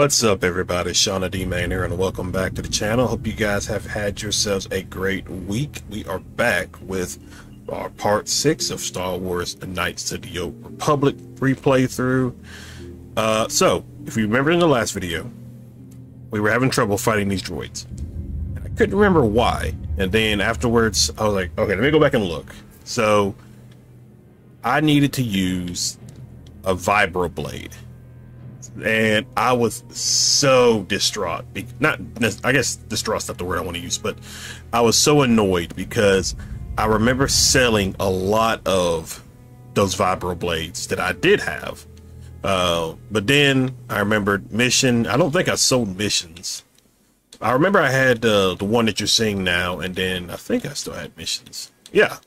What's up everybody, Shonny D Man here and welcome back to the channel. Hope you guys have had yourselves a great week. We are back with our part 6 of Star Wars Knights of the Old Republic free playthrough. Uh, so, if you remember in the last video, we were having trouble fighting these droids. I couldn't remember why. And then afterwards, I was like, okay, let me go back and look. So, I needed to use a vibroblade and I was so distraught. Not, I guess distraught's not the word I want to use, but I was so annoyed because I remember selling a lot of those vibro blades that I did have. Uh, but then I remembered mission. I don't think I sold missions. I remember I had uh, the one that you're seeing now, and then I think I still had missions. Yeah.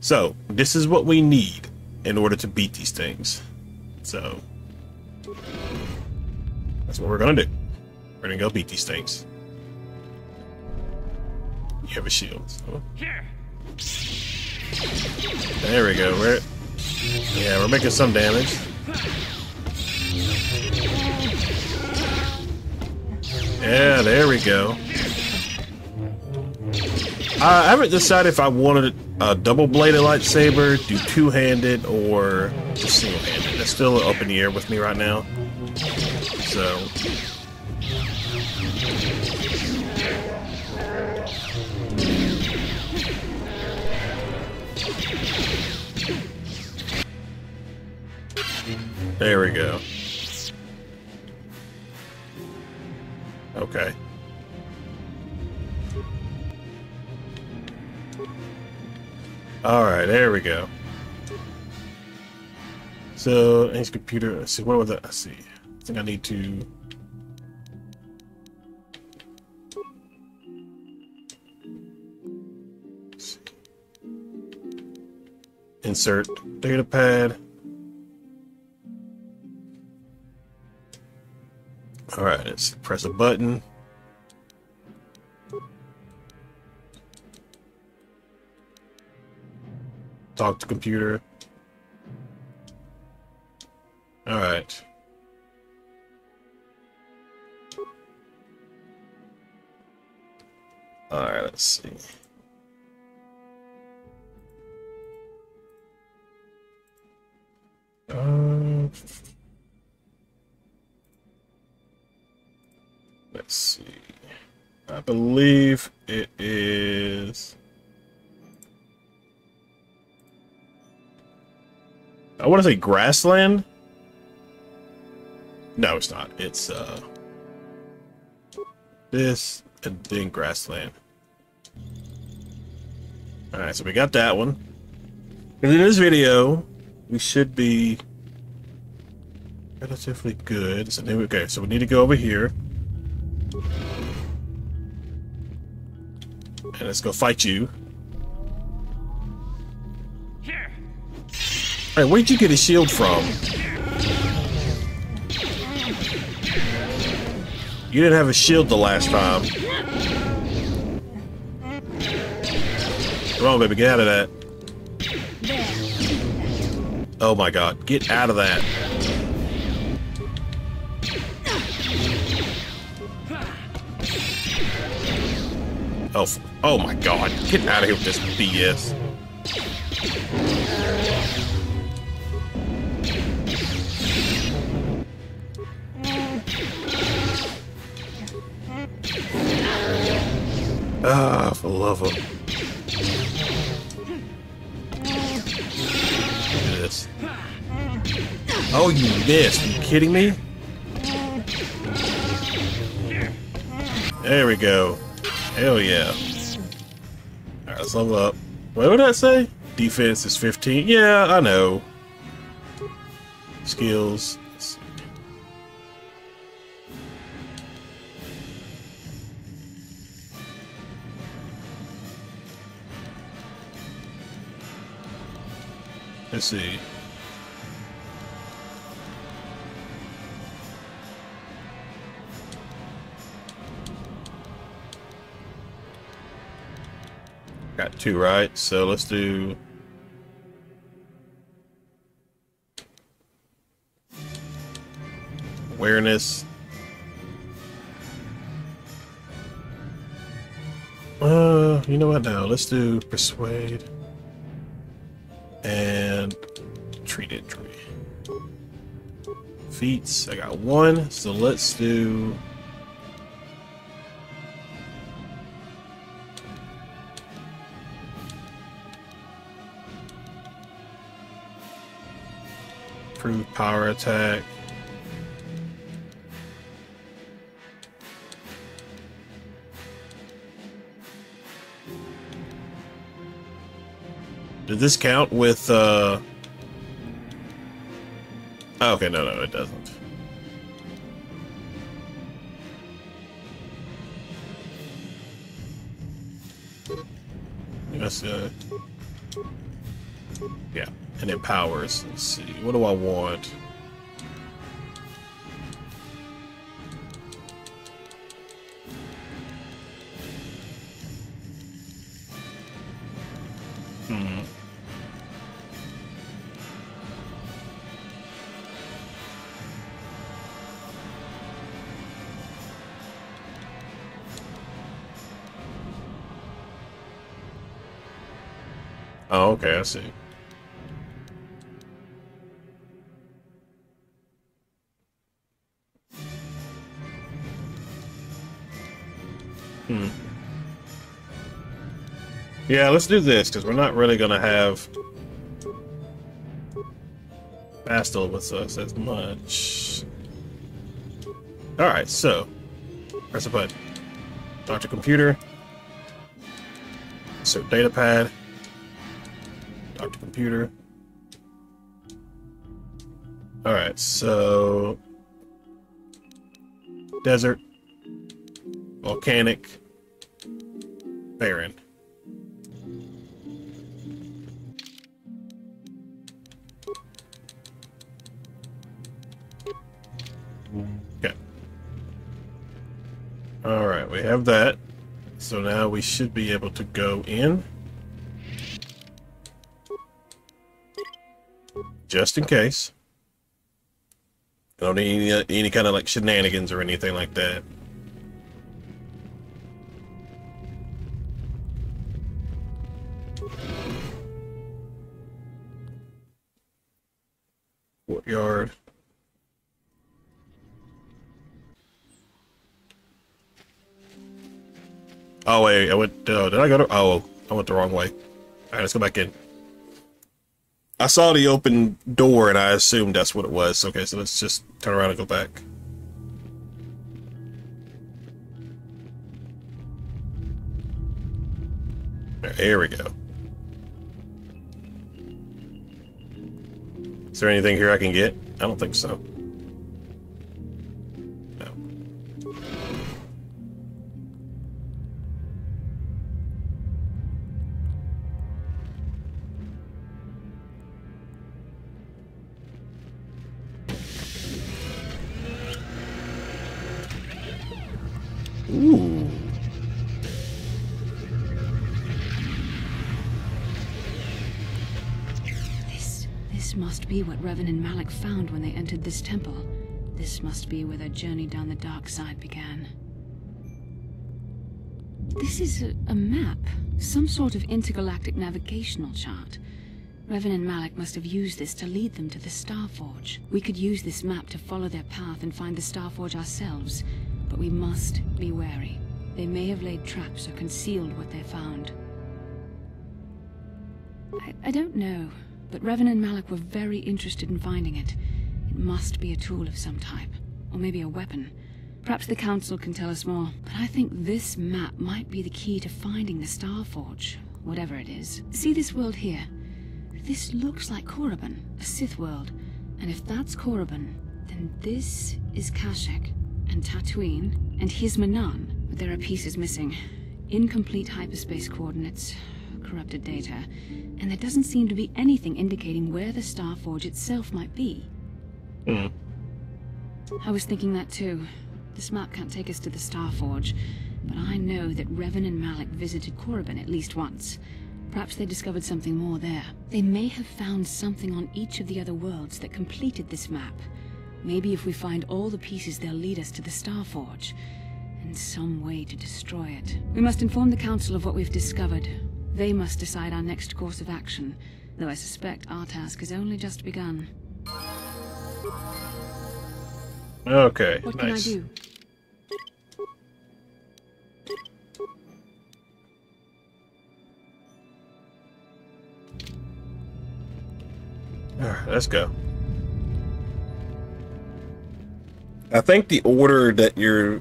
So this is what we need in order to beat these things. So that's what we're gonna do. We're gonna go beat these things. You have a shield. So. There we go. We're yeah, we're making some damage. Yeah, there we go. I haven't decided if I wanted a double-bladed lightsaber, do two-handed, or single-handed. That's still up in the air with me right now so... There we go. Okay. Alright, there we go. So, his computer, let's see, what was that? Let's see. I think I need to... Insert data pad. All right, let's press a button. Talk to computer. All right. Alright, let's see. Um, let's see. I believe it is. I want to say grassland. No, it's not. It's uh this and then grassland. Alright, so we got that one. And in this video, we should be relatively good. So, okay, so we need to go over here. And let's go fight you. Alright, where'd you get a shield from? You didn't have a shield the last time. Come on, baby, get out of that. Oh my god, get out of that. Oh, oh my god, get out of here with this BS. Ah, for love of this. Oh, you missed. Are you kidding me? There we go. Hell yeah. Alright, let's level up. What did I say? Defense is 15. Yeah, I know. Skills. Let's see. Got two, right? So let's do... Awareness. Uh, you know what now? Let's do Persuade and treat injury. Feats, I got one, so let's do Improved power attack. Did this count with, uh... Oh, okay, no, no, it doesn't. That's, uh... Yeah, and it powers. Let's see, what do I want? Hmm. Oh, okay, I see. Hmm. Yeah, let's do this, because we're not really going to have Bastila with us as much. Alright, so, press a button. To computer. Insert data pad. Computer. Alright, so... Desert. Volcanic. Barren. Okay. Alright, we have that. So now we should be able to go in. Just in case. I don't need any, any kind of like shenanigans or anything like that. Courtyard. Oh wait, I went. Uh, did I go to? Oh, I went the wrong way. All right, let's go back in. I saw the open door and I assumed that's what it was. Okay, so let's just turn around and go back. There we go. Is there anything here I can get? I don't think so. Revan and Malak found when they entered this temple. This must be where their journey down the dark side began. This is a, a map, some sort of intergalactic navigational chart. Revan and Malak must have used this to lead them to the Starforge. We could use this map to follow their path and find the Starforge ourselves, but we must be wary. They may have laid traps or concealed what they found. I, I don't know, but Revan and Malak were very interested in finding it. It must be a tool of some type, or maybe a weapon. Perhaps the Council can tell us more, but I think this map might be the key to finding the Starforge, whatever it is. See this world here? This looks like Korriban, a Sith world. And if that's Korriban, then this is Kashyyyk, and Tatooine, and here's Manaan, but there are pieces missing. Incomplete hyperspace coordinates, corrupted data, and there doesn't seem to be anything indicating where the Star Forge itself might be. Hmm. I was thinking that too. This map can't take us to the Star Forge, but I know that Revan and Malak visited Korriban at least once. Perhaps they discovered something more there. They may have found something on each of the other worlds that completed this map. Maybe if we find all the pieces, they'll lead us to the Star Forge, and some way to destroy it. We must inform the Council of what we've discovered. They must decide our next course of action, though I suspect our task has only just begun. Okay, What nice. can I do? Alright, let's go. I think the order that you're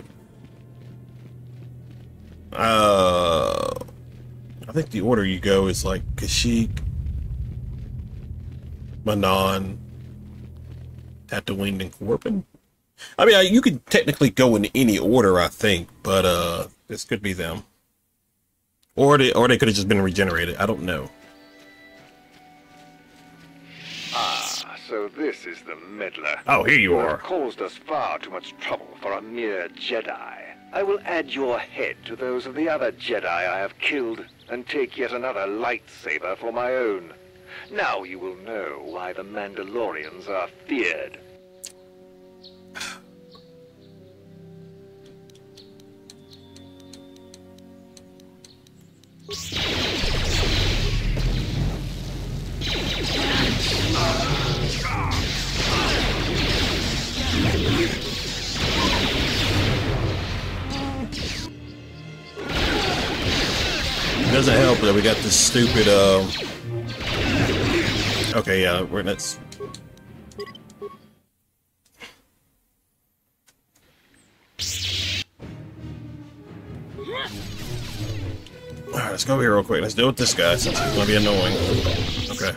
uh I think the order you go is like Kashyyyk, Manaan, Tatooine, and Korriban. I mean, I- you could technically go in any order, I think, but uh this could be them. Or they or they could have just been regenerated. I don't know. Ah, so this is the meddler. Oh, here you who are. caused us far too much trouble for a mere Jedi. I will add your head to those of the other Jedi I have killed, and take yet another lightsaber for my own. Now you will know why the Mandalorians are feared. It doesn't help that we got this stupid, uh... Okay, yeah, we're let's... Alright, let's go here real quick. Let's deal with this guy since he's gonna be annoying. Okay.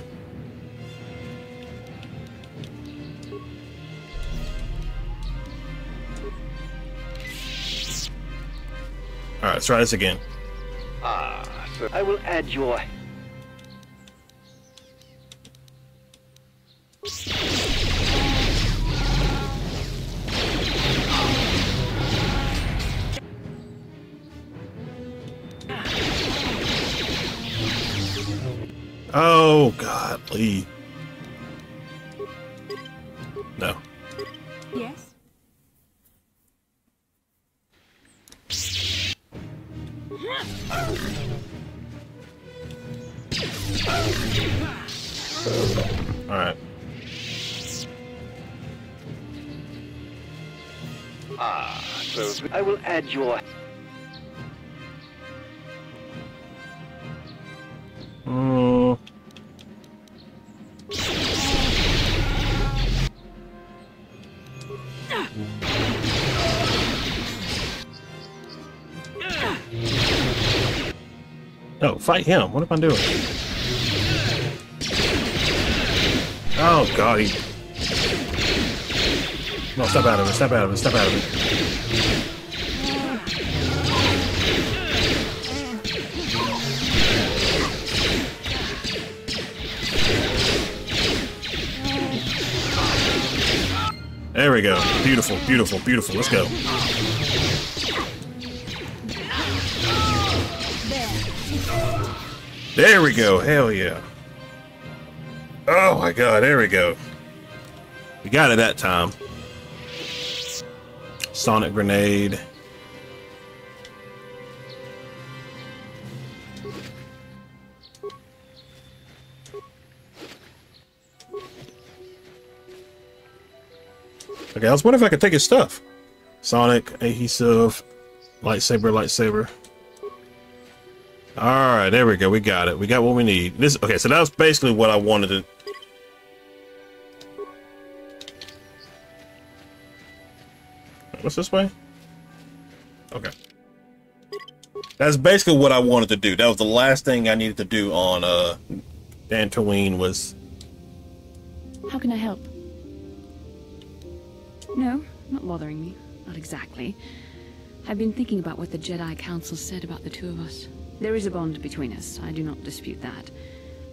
Alright, let's try this again. Ah, so I will add your... Oh, God, Lee. No. Yes? Alright. Ah, so I will add your... Mm. No, fight him. What am I doing? Oh, God. He... No, step out of it. Step out of it. Step out of it. There we go. Beautiful, beautiful, beautiful. Let's go. There we go. Hell yeah. Oh my god, there we go. We got it that time. Sonic grenade. Okay, I was wondering if I could take his stuff. Sonic, adhesive, lightsaber, lightsaber. All right, there we go. We got it. We got what we need. This okay. So that was basically what I wanted to. What's this way? Okay. That's basically what I wanted to do. That was the last thing I needed to do on uh Dantooine was How can I help? No, not bothering me. Not exactly. I've been thinking about what the Jedi Council said about the two of us. There is a bond between us. I do not dispute that.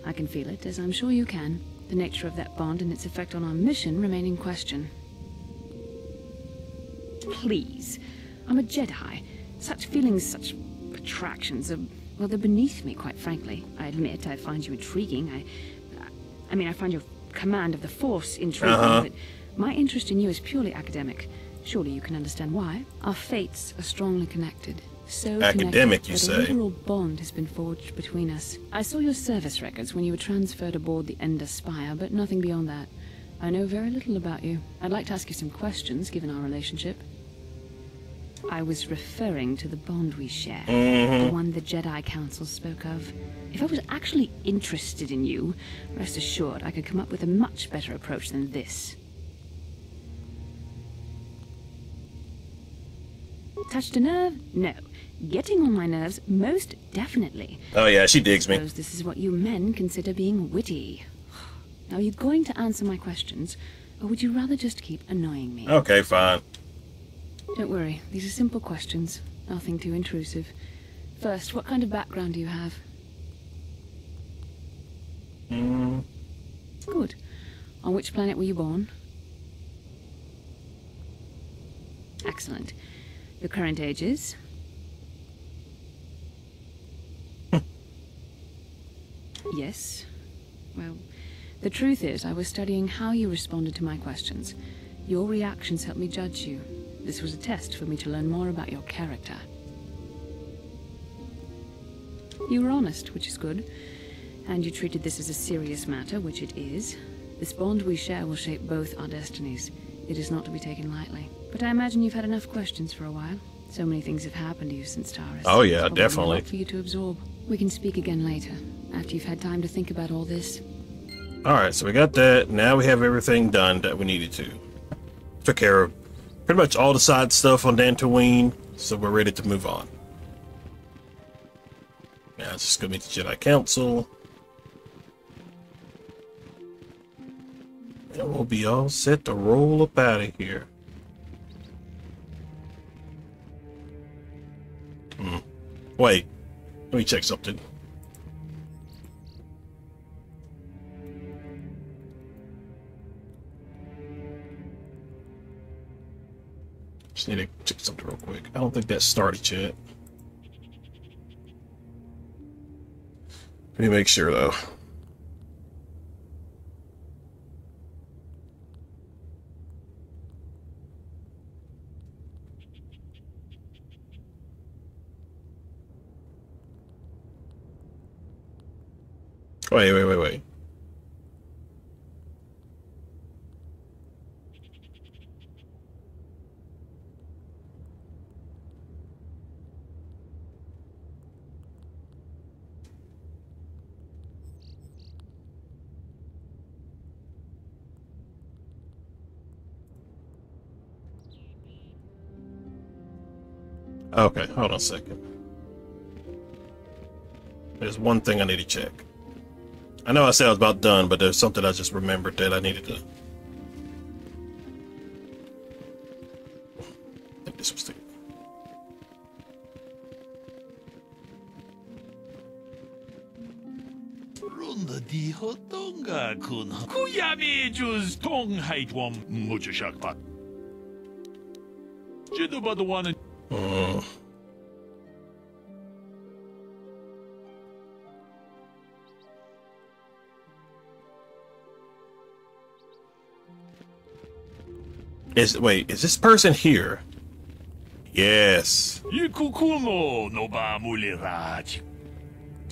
I can feel it, as I'm sure you can. The nature of that bond and its effect on our mission remain in question. Please. I'm a Jedi. Such feelings, such attractions are, well, they're beneath me, quite frankly. I admit I find you intriguing. I, I mean, I find your command of the Force intriguing, Uh-huh. but my interest in you is purely academic. Surely you can understand why. Our fates are strongly connected. So Academic, you say? a bond has been forged between us. I saw your service records when you were transferred aboard the Endar Spire, but nothing beyond that. I know very little about you. I'd like to ask you some questions, given our relationship. I was referring to the bond we share, the mm-hmm. one the Jedi Council spoke of. If I was actually interested in you, rest assured I could come up with a much better approach than this. Touched a nerve? No. Getting on my nerves? Most definitely. Oh yeah, she digs me. This is what you men consider being witty. Now, are you going to answer my questions, or would you rather just keep annoying me? Okay, fine. Don't worry, these are simple questions. Nothing too intrusive. First, what kind of background do you have? Mm, Good. On which planet were you born? Excellent. Your current age is? Yes. Well, the truth is, I was studying how you responded to my questions. Your reactions helped me judge you. This was a test for me to learn more about your character. You were honest, which is good. And you treated this as a serious matter, which it is. This bond we share will shape both our destinies. It is not to be taken lightly. But I imagine you've had enough questions for a while. So many things have happened to you since Taris. Oh, yeah, Probably a lot definitely. For you to absorb. We can speak again later, after you've had time to think about all this. Alright, so we got that. Now we have everything done that we needed to. Took care of pretty much all the side stuff on Dantooine, so we're ready to move on. Now let's just go meet the Jedi Council. And we'll be all set to roll up out of here. Hmm. Wait. Let me check something. Just need to check something real quick. I don't think that started yet. Let me make sure though. Wait, wait, wait, wait. Okay, hold on a second. There's one thing I need to check. I know I said I was about done, but there's something I just remembered that I needed to. I think this was the. Runda di hotonga kun kuyami juz tong haitwam muchashakpa. Jiduba the one Mm. Is wait, is this person here? Yes. Ikukumo no ba muliraj.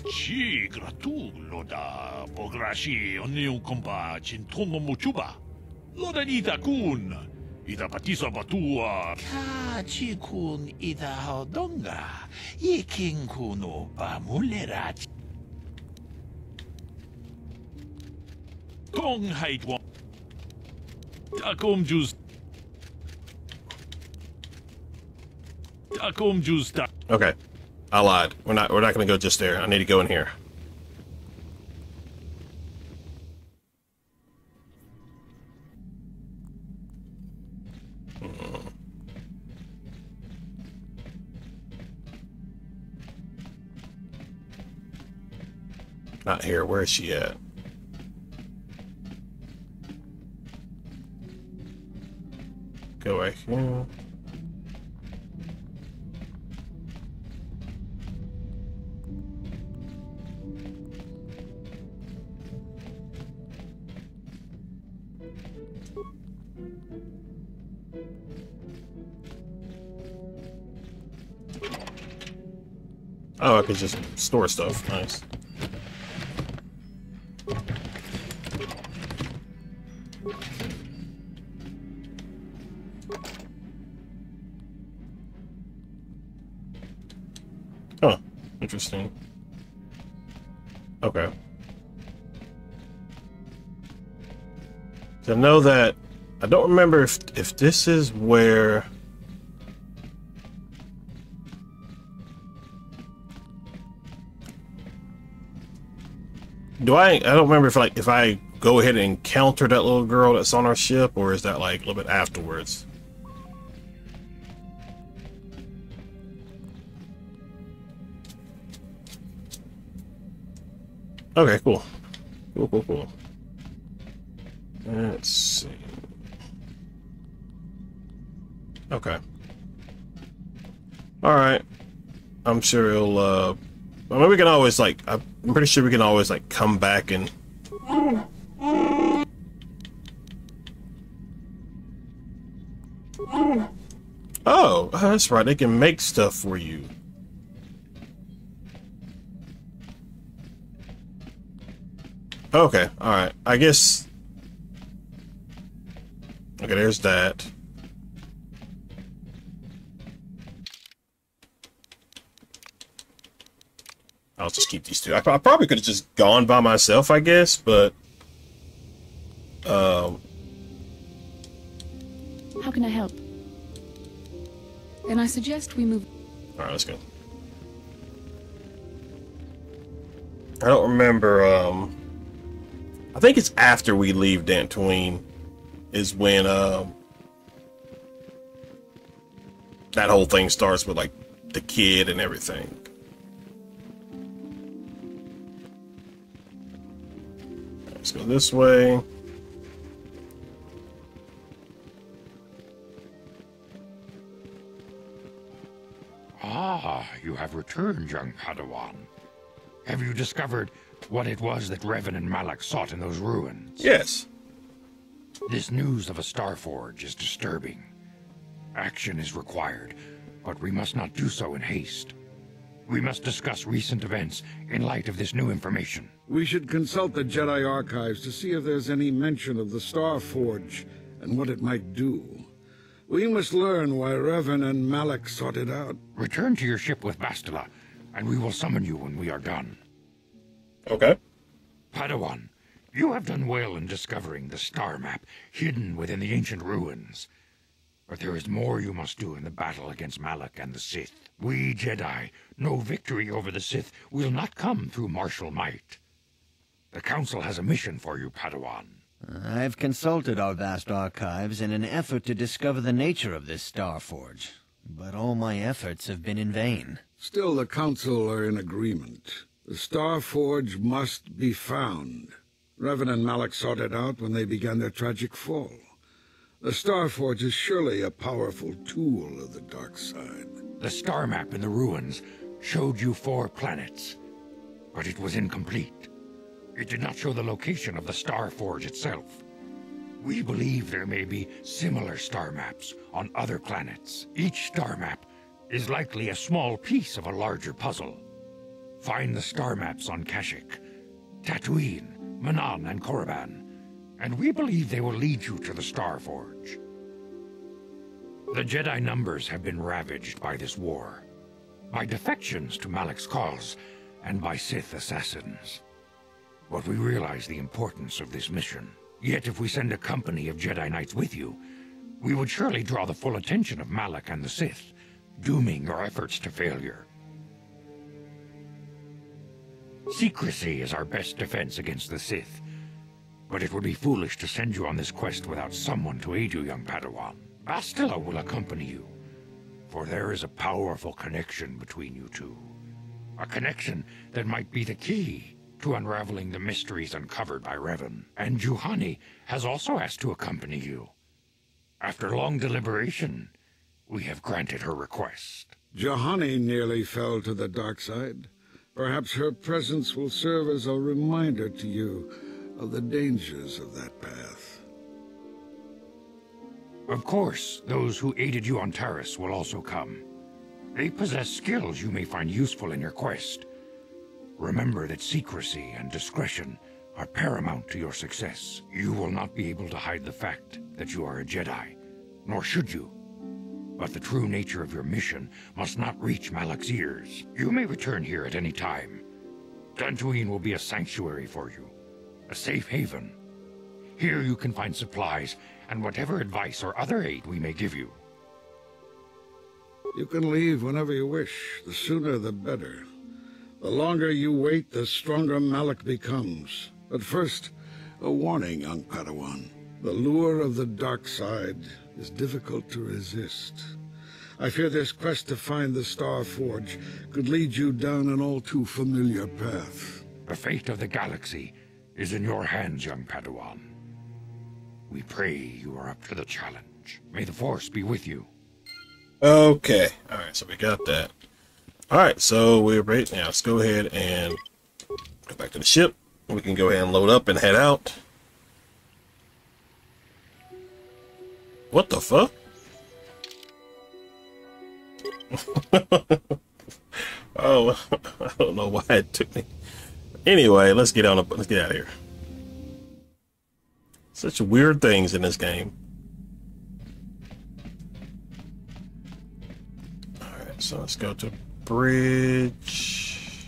Chi gratu loda pograshi oniu kompa chintono muchuba. Loda nita kun. Ida patisa batua. Ka chi kun ida hodonga. Ikin kuno ba muliraj. Tong haitwa. Takom jus. Takom jus ta. Okay. I lied. We're not we're not gonna go just there. I need to go in here. Not here. Where is she at? Go right here. Oh, I could just store stuff. Nice. Know that I don't remember if if this is where Do I I don't remember if like if I go ahead and encounter that little girl that's on our ship or is that like a little bit afterwards? Okay, cool. Cool, cool, cool. Let's see. Okay. Alright. I'm sure he'll, uh... I mean, we can always, like... I'm pretty sure we can always, like, come back and... Oh, that's right. They can make stuff for you. Okay, alright. I guess... Okay, there's that. I'll just keep these two. I, I probably could have just gone by myself, I guess, but... Um... How can I help? Then I suggest we move... Alright, let's go. I don't remember, um... I think it's after we leave Dantooine is when, um... That whole thing starts with, like, the kid and everything. This way. Ah, you have returned, young Padawan. Have you discovered what it was that Revan and Malak sought in those ruins? Yes. This news of a Starforge is disturbing. Action is required, but we must not do so in haste. We must discuss recent events in light of this new information. We should consult the Jedi archives to see if there's any mention of the Star Forge and what it might do. We must learn why Revan and Malak sought it out. Return to your ship with Bastila, and we will summon you when we are done. Okay. Padawan, you have done well in discovering the star map hidden within the ancient ruins. But there is more you must do in the battle against Malak and the Sith. We Jedi know victory over the Sith will not come through martial might. The Council has a mission for you, Padawan. I've consulted our vast archives in an effort to discover the nature of this Star Forge, but all my efforts have been in vain. Still, the Council are in agreement. The Star Forge must be found. Revan and Malak sought it out when they began their tragic fall. The Star Forge is surely a powerful tool of the dark side. The star map in the ruins showed you four planets, but it was incomplete. It did not show the location of the Star Forge itself. We believe there may be similar star maps on other planets. Each star map is likely a small piece of a larger puzzle. Find the star maps on Kashyyyk, Tatooine, Manaan, and Korriban, and we believe they will lead you to the Star Forge. The Jedi numbers have been ravaged by this war, by defections to Malak's cause, and by Sith assassins. But we realize the importance of this mission. Yet if we send a company of Jedi Knights with you, we would surely draw the full attention of Malak and the Sith, dooming your efforts to failure. Secrecy is our best defense against the Sith, but it would be foolish to send you on this quest without someone to aid you, young Padawan. Bastila will accompany you, for there is a powerful connection between you two. A connection that might be the key to unraveling the mysteries uncovered by Revan. And Juhani has also asked to accompany you. After long deliberation, we have granted her request. Juhani nearly fell to the dark side. Perhaps her presence will serve as a reminder to you of the dangers of that path. Of course, those who aided you on Taris will also come. They possess skills you may find useful in your quest. Remember that secrecy and discretion are paramount to your success. You will not be able to hide the fact that you are a Jedi, nor should you. But the true nature of your mission must not reach Malak's ears. You may return here at any time. Dantooine will be a sanctuary for you, a safe haven. Here you can find supplies and whatever advice or other aid we may give you. You can leave whenever you wish. The sooner the better. The longer you wait, the stronger Malak becomes. But first, a warning, young Padawan. The lure of the dark side is difficult to resist. I fear this quest to find the Star Forge could lead you down an all too familiar path. The fate of the galaxy is in your hands, young Padawan. We pray you are up to the challenge. May the Force be with you. Okay. All right. So we got that. All right. So we're right now. Let's go ahead and go back to the ship. We can go ahead and load up and head out. What the fuck? oh, I don't know why it took me. Anyway, let's get on. let's get out of here. Such weird things in this game. All right, so let's go to bridge.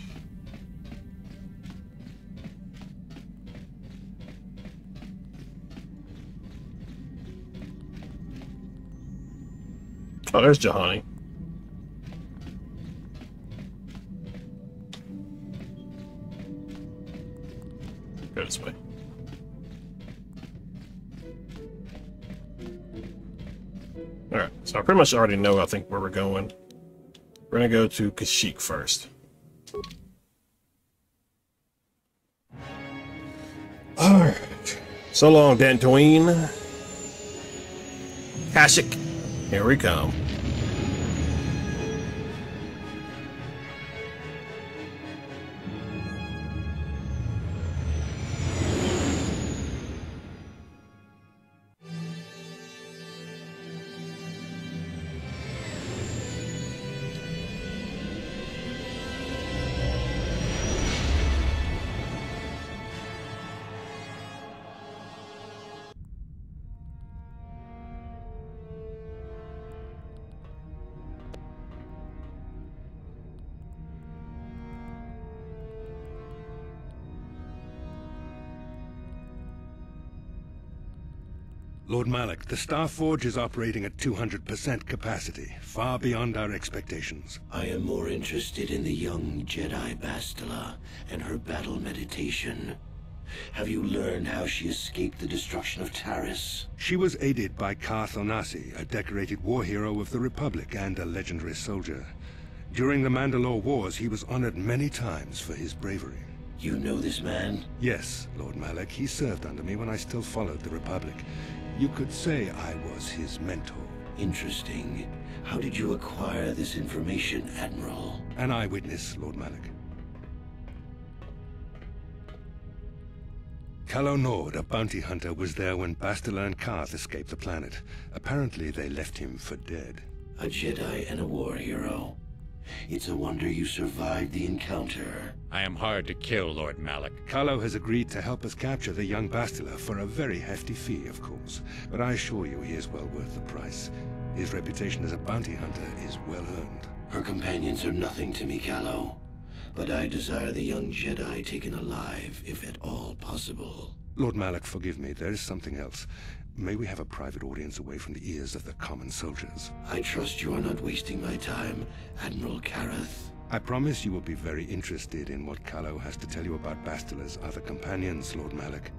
Oh, there's Juhani. Go this way. Alright, so I pretty much already know, I think, where we're going. We're gonna go to Kashyyyk first. Alright. So long, Dantooine. Kashyyyk. Here we come. The Star Forge is operating at 200% capacity, far beyond our expectations. I am more interested in the young Jedi Bastila and her battle meditation. Have you learned how she escaped the destruction of Taris? She was aided by Carth Onasi, a decorated war hero of the Republic and a legendary soldier. During the Mandalore Wars, he was honored many times for his bravery. You know this man? Yes, Lord Malak. He served under me when I still followed the Republic. You could say I was his mentor. Interesting. How did you acquire this information, Admiral? An eyewitness, Lord Malak. Calo Nord, a bounty hunter, was there when Bastila and Carth escaped the planet. Apparently they left him for dead. A Jedi and a war hero. It's a wonder you survived the encounter. I am hard to kill, Lord Malak. Calo has agreed to help us capture the young Bastila for a very hefty fee, of course. But I assure you he is well worth the price. His reputation as a bounty hunter is well earned. Her companions are nothing to me, Calo. But I desire the young Jedi taken alive, if at all possible. Lord Malak, forgive me. There is something else. May we have a private audience away from the ears of the common soldiers? I trust you are not wasting my time, Admiral Karath. I promise you will be very interested in what Calo has to tell you about Bastila's other companions, Lord Malak.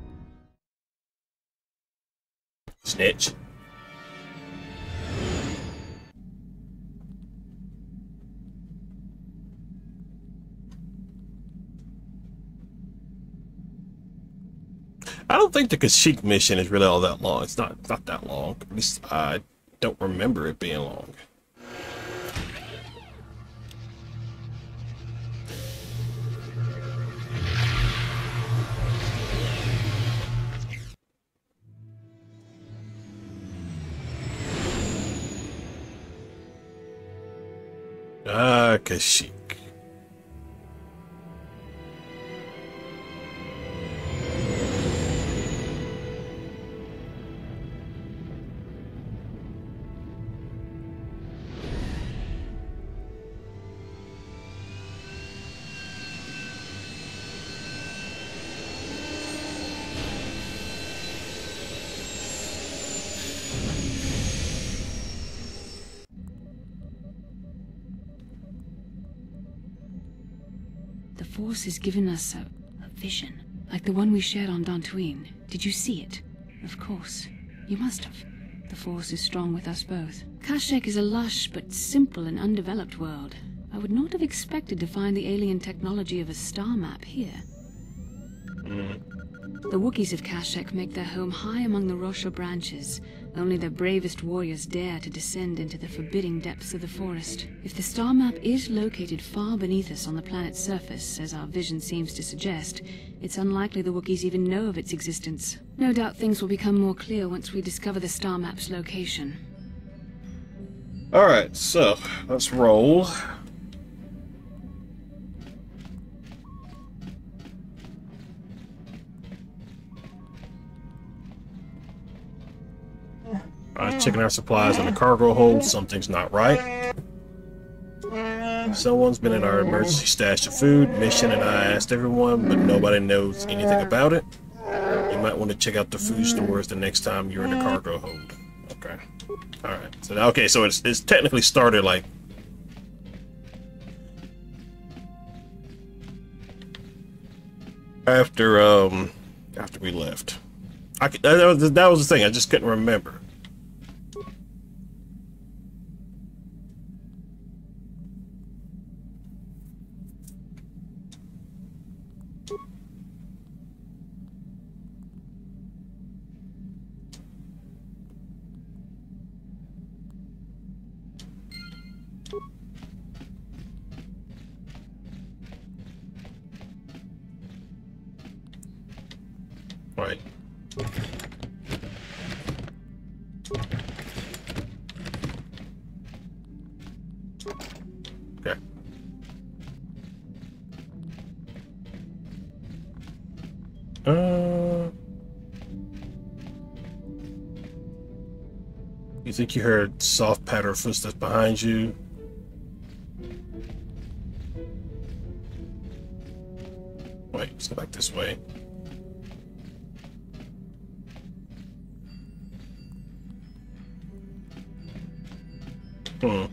Snitch. I don't think the Kashyyyk mission is really all that long. It's not, not that long. At least I don't remember it being long. Ah, Kashyyyk. The Force has given us a, a vision, like the one we shared on Dantooine. Did you see it? Of course. You must have. The Force is strong with us both. Kashyyyk is a lush but simple and undeveloped world. I would not have expected to find the alien technology of a star map here. Mm. The Wookiees of Kashyyyk make their home high among the Wroshyr branches. Only the bravest warriors dare to descend into the forbidding depths of the forest. If the star map is located far beneath us on the planet's surface, as our vision seems to suggest, it's unlikely the Wookiees even know of its existence. No doubt things will become more clear once we discover the star map's location. Alright, so let's roll. Checking our supplies in the cargo hold. Something's not right. Someone's been in our emergency stash of food. Mission and I asked everyone, but nobody knows anything about it. You might want to check out the food stores the next time you're in the cargo hold. Okay. Alright. So okay, so it's it's technically started like after um after we left. I that was, that was the thing. I just couldn't remember. Soft patter of footsteps behind you? Wait, let's go back this way. Hmm.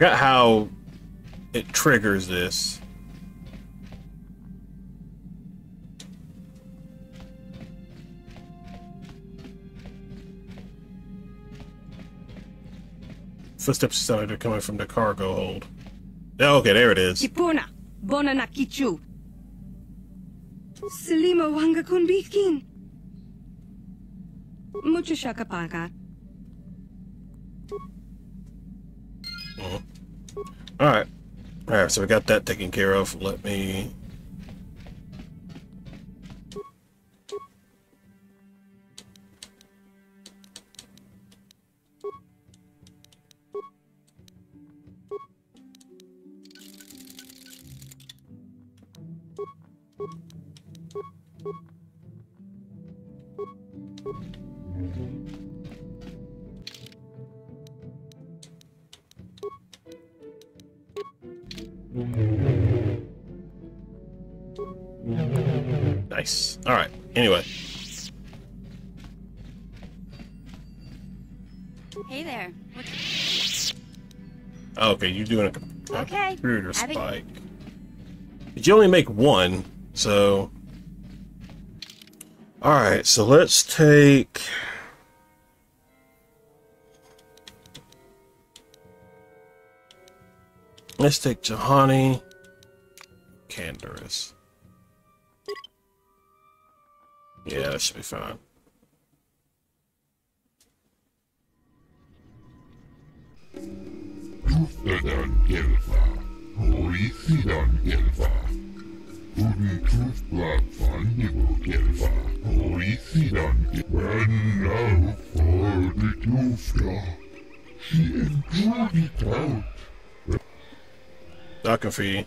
Forgot how it triggers this. Footsteps sounded coming from the cargo hold. Okay, there it is. Kipuna, bona na kichu. Salima wanga kun bikin. Mucho shaka Alright, so we got that taken care of. Let me... doing a, Okay. computer spike. Did you only make one? So... Alright, so let's take... Let's take Juhani. Canderous. Yeah, that should be fine. Tuftadan Gelfa, Horisidan Gelfa, Udentuf Blabfan Nibu Gelfa, Horisidan Gelfa, for the Tufta, she endured it out. Feed.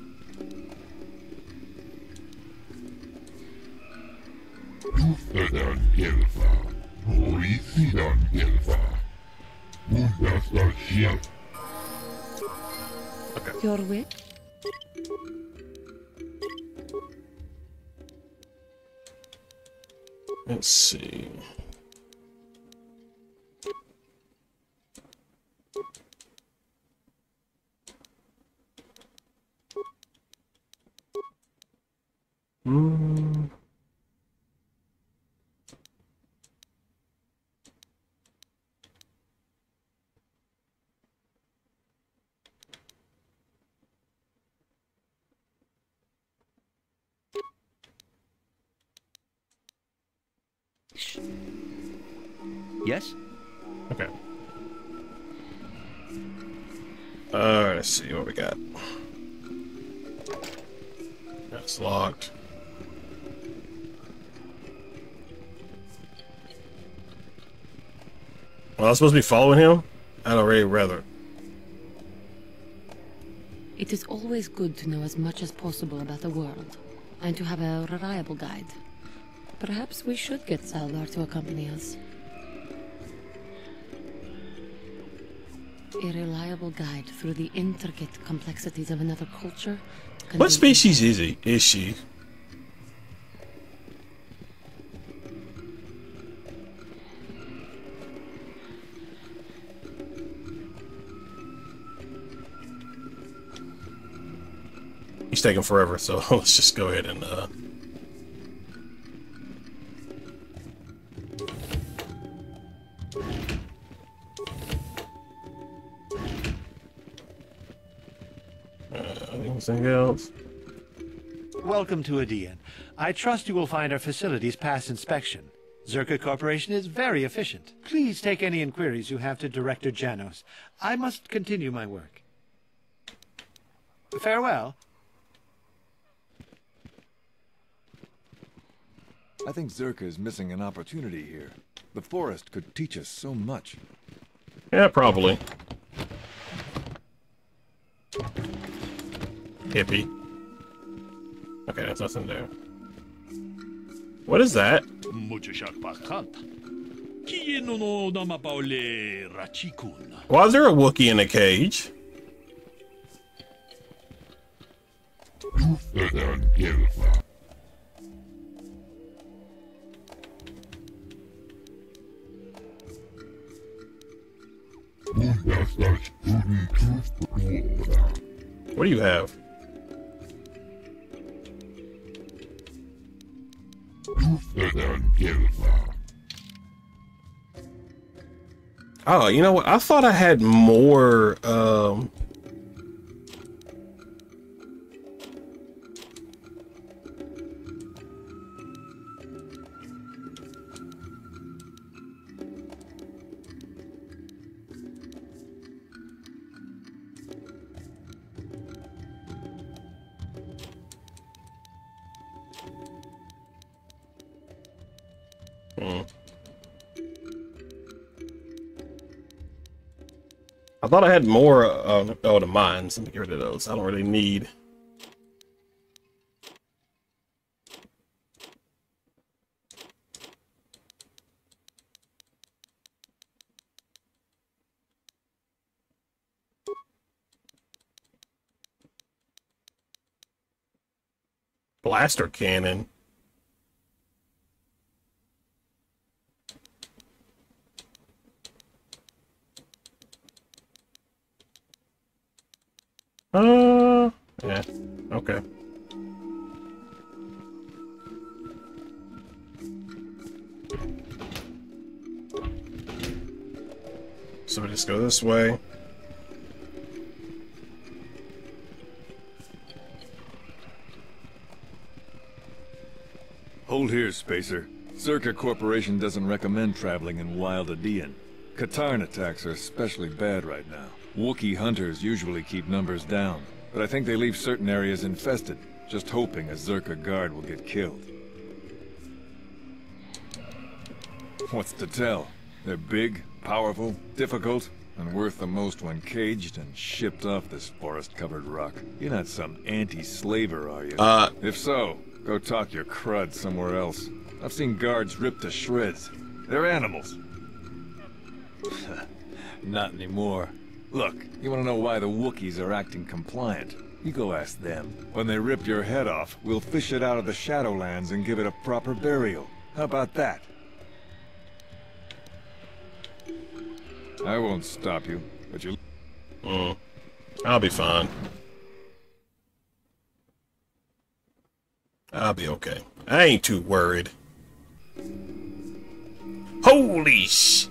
Tuftadan Gelfa, Horisidan Gelfa, Bundastar Shell, Your wit? Let's see. Hmm. I'm supposed to be following him? I'd already rather. It is always good to know as much as possible about the world, and to have a reliable guide. Perhaps we should get Zaalbar to accompany us. A reliable guide through the intricate complexities of another culture. What species is he? Is she? He's taking forever, so let's just go ahead and uh Uh, anything else? Welcome to Adian. I trust you will find our facilities pass inspection. Czerka Corporation is very efficient. Please take any inquiries you have to Director Janos. I must continue my work. Farewell. I think Czerka is missing an opportunity here. The forest could teach us so much. Yeah, probably. Hippie. Okay, there's nothing there. What is that? Muchashak Bakat. Kieno no namapaole Rachikun. Why is there a Wookiee in a cage? What do you have? Oh, you know what? I thought I had more. Um, thought I had more. Uh, oh, the mines. Let me get rid of those. I don't really need. blaster cannon. This way. Hold here, Spacer. Czerka Corporation doesn't recommend traveling in Wild Adean. Katarn attacks are especially bad right now. Wookiee hunters usually keep numbers down, but I think they leave certain areas infested, just hoping a Czerka guard will get killed. What's to tell? They're big, powerful, difficult, and worth the most when caged and shipped off this forest-covered rock. You're not some anti-slaver, are you? Uh... If so, go talk your crud somewhere else. I've seen guards ripped to shreds. They're animals. not anymore. Look, you want to know why the Wookiees are acting compliant? You go ask them. When they rip your head off, we'll fish it out of the Shadowlands and give it a proper burial. How about that? I won't stop you, but you... Mm. I'll be fine. I'll be okay. I ain't too worried. Holy sh...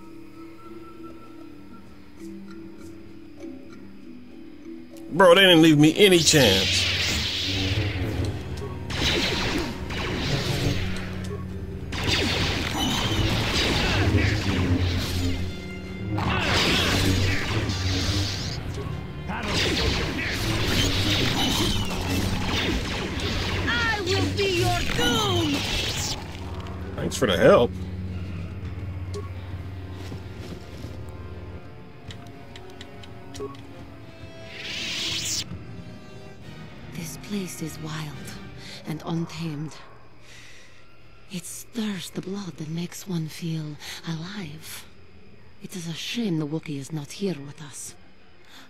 Bro, they didn't leave me any chance. For the help. This place is wild and untamed. It stirs the blood that makes one feel alive. It is a shame the Wookiee is not here with us.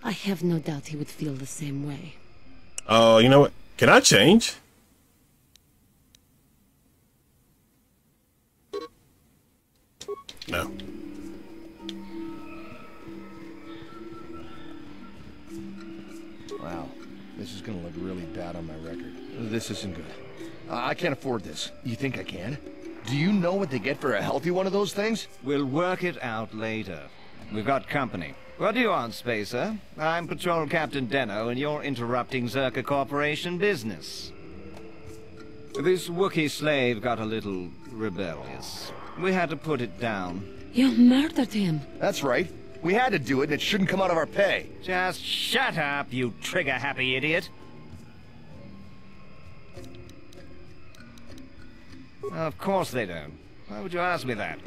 I have no doubt he would feel the same way. Oh, you know what? Can I change? No. Wow, this is gonna look really bad on my record. This isn't good. I I can't afford this. You think I can? Do you know what they get for a healthy one of those things? We'll work it out later. We've got company. What do you want, Spacer? I'm Patrol Captain Deno, and you're interrupting Czerka Corporation business. This Wookiee slave got a little rebellious. We had to put it down. You murdered him. That's right. We had to do it, and it shouldn't come out of our pay. Just shut up, you trigger-happy idiot. Of course they don't. Why would you ask me that?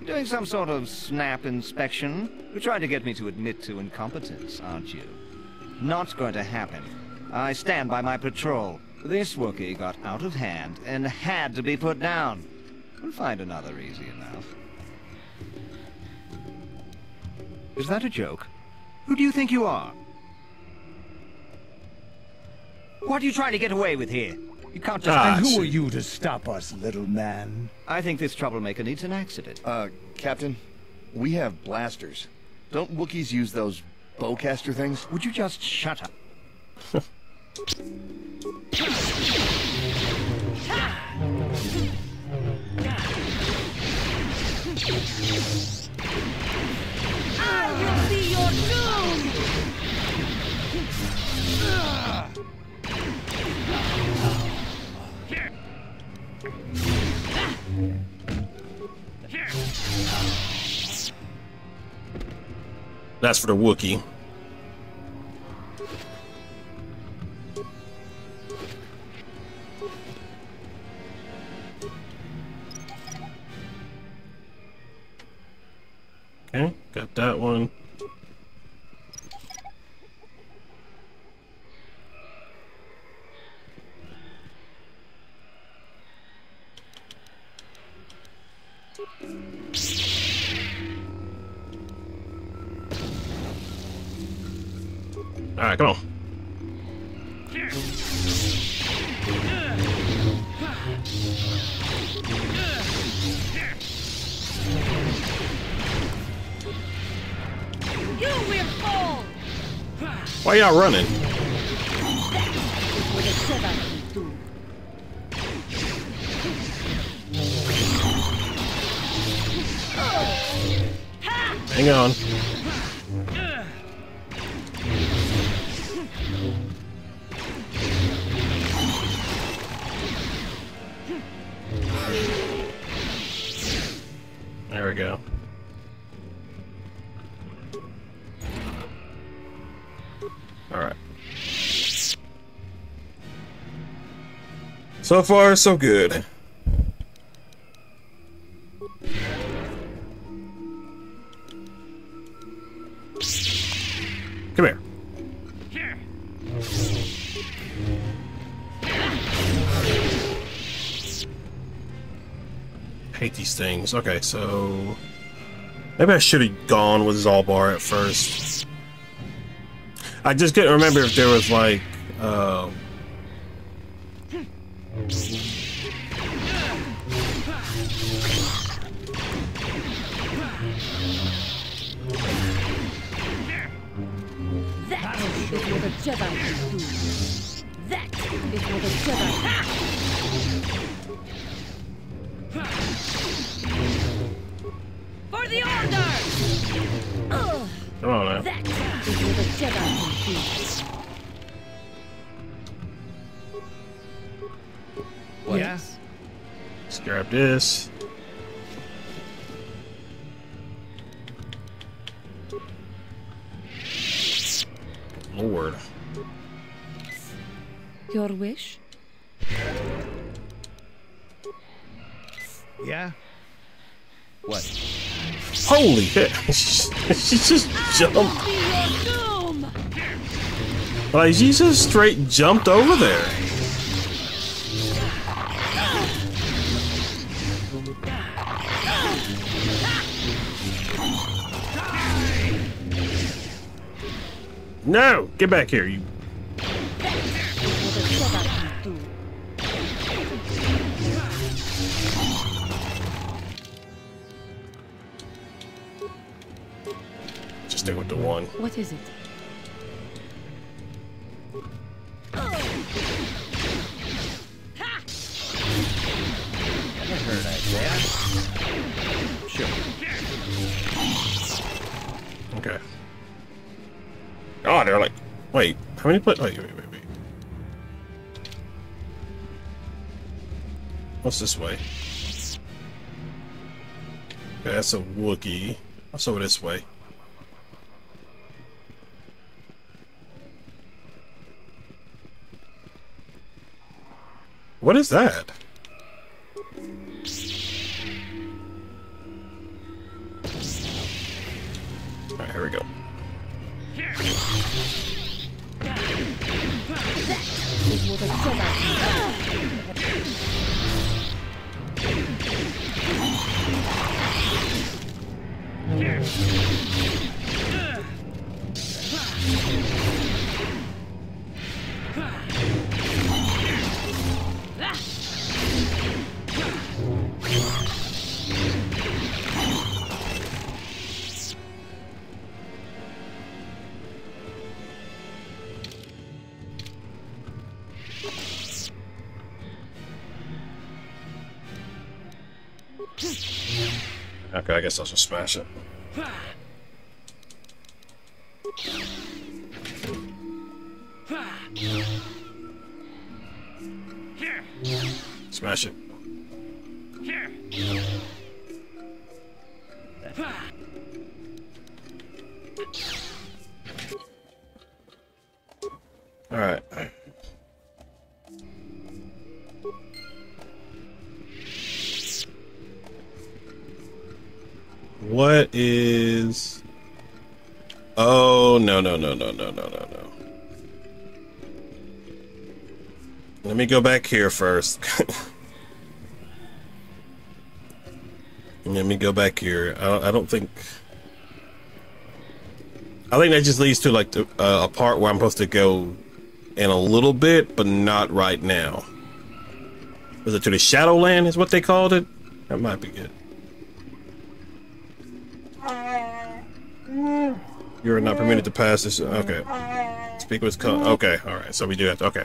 You're doing some sort of snap inspection? You're trying to get me to admit to incompetence, aren't you? Not going to happen. I stand by my patrol. This Wookiee got out of hand and had to be put down. We'll find another easy enough. Is that a joke? Who do you think you are? What are you trying to get away with here? You can't just... Ah, and who are you to stop us, little man? I think this troublemaker needs an accident. Uh, Captain, we have blasters. Don't Wookiees use those bowcaster things? Would you just shut up? I will your doom! That's for the Wookiee. Okay, got that one. All right, come on. Why y'all running? Hang on. There we go. Alright. So far, so good. Come here. hate these things. Okay, so... Maybe I should have gone with Zaalbar at first. I just couldn't remember if there was, like, um... That is what a Jedi can do. That is what a Jedi. For the Order! Ugh. Come on now. What a Jedi can. Yes. Let's grab this. Lord. Your wish? Yeah? What? Holy shit! she just jumped. Like she just straight jumped over there. No! Get back here, you. Stick with the one. What is it? That hurt, Sure. Okay. Oh, they're like, wait, how many put? Wait, wait, wait, wait. What's this way? Okay, that's a Wookiee. Let's over this way. What is that? Alright, here we go. Okay, I guess I'll just smash it. Smash it. No, no, no, no, no, no. Let me go back here first. Let me go back here. I, I don't think... I think that just leads to like the, uh, a part where I'm supposed to go in a little bit, but not right now. Was it to the Shadowland is what they called it? That might be good. You are not permitted to pass this. Okay. Speak with co- okay, all right. So we do have to. Okay.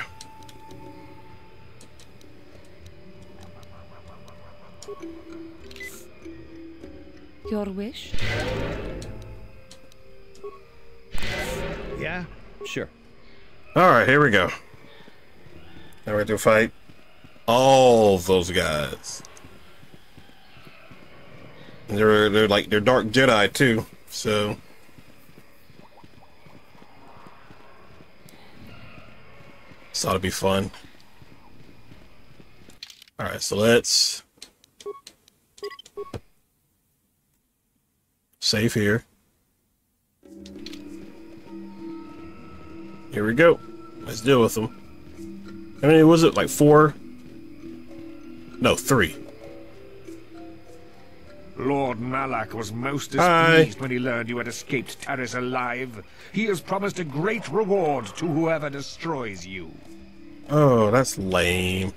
Your wish? Yeah, sure. All right, here we go. Now we're gonna fight all those guys. They're they're like they're dark Jedi too, so. Ought to be fun. All right, so let's save here. Here we go. Let's deal with them. How many was it? Like four? No, three. Lord Malak was most Hi. displeased when he learned you had escaped Taris alive. He has promised a great reward to whoever destroys you. Oh, that's lame.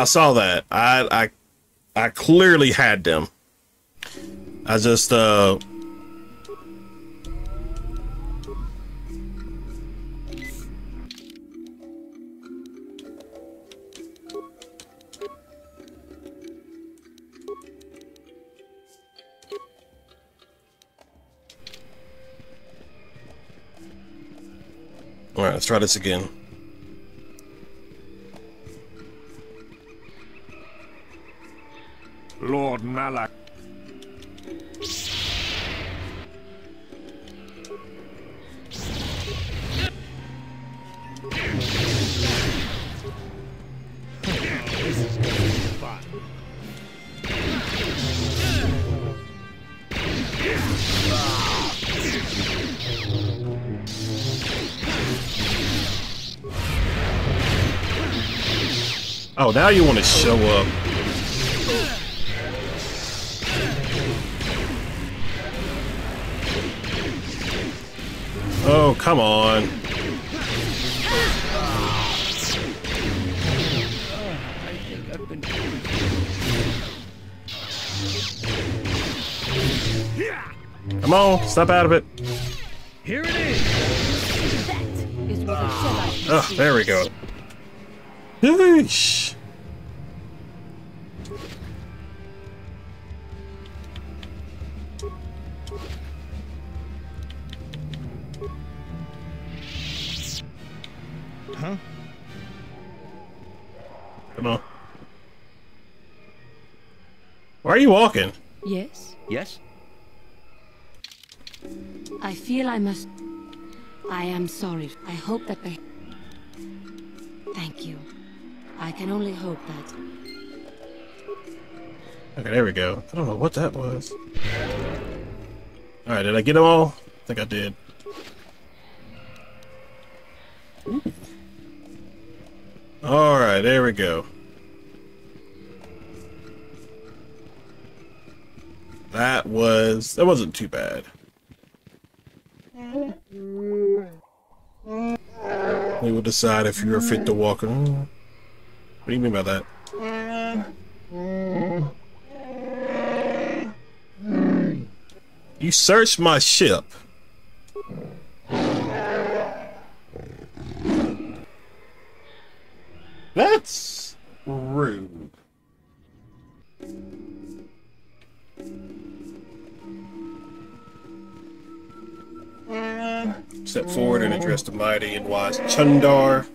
Y'all saw that. I I I clearly had them. I just uh. All right, let's try this again. Oh, now you want to show up. Oh, come on. I think I've been. Come on, step out of it. Here it is. That is what a Jedi Oh, there we go. Yeesh. Walking? Yes? Yes? I feel I must... I am sorry. I hope that they... Thank you. I can only hope that... Okay, there we go. I don't know what that was. Alright, did I get them all? I think I did. Alright, there we go. That was... That wasn't too bad. We will decide if you are fit to walk. What do you mean by that? You searched my ship. That's rude. Step forward and address the mighty and wise Chuundar.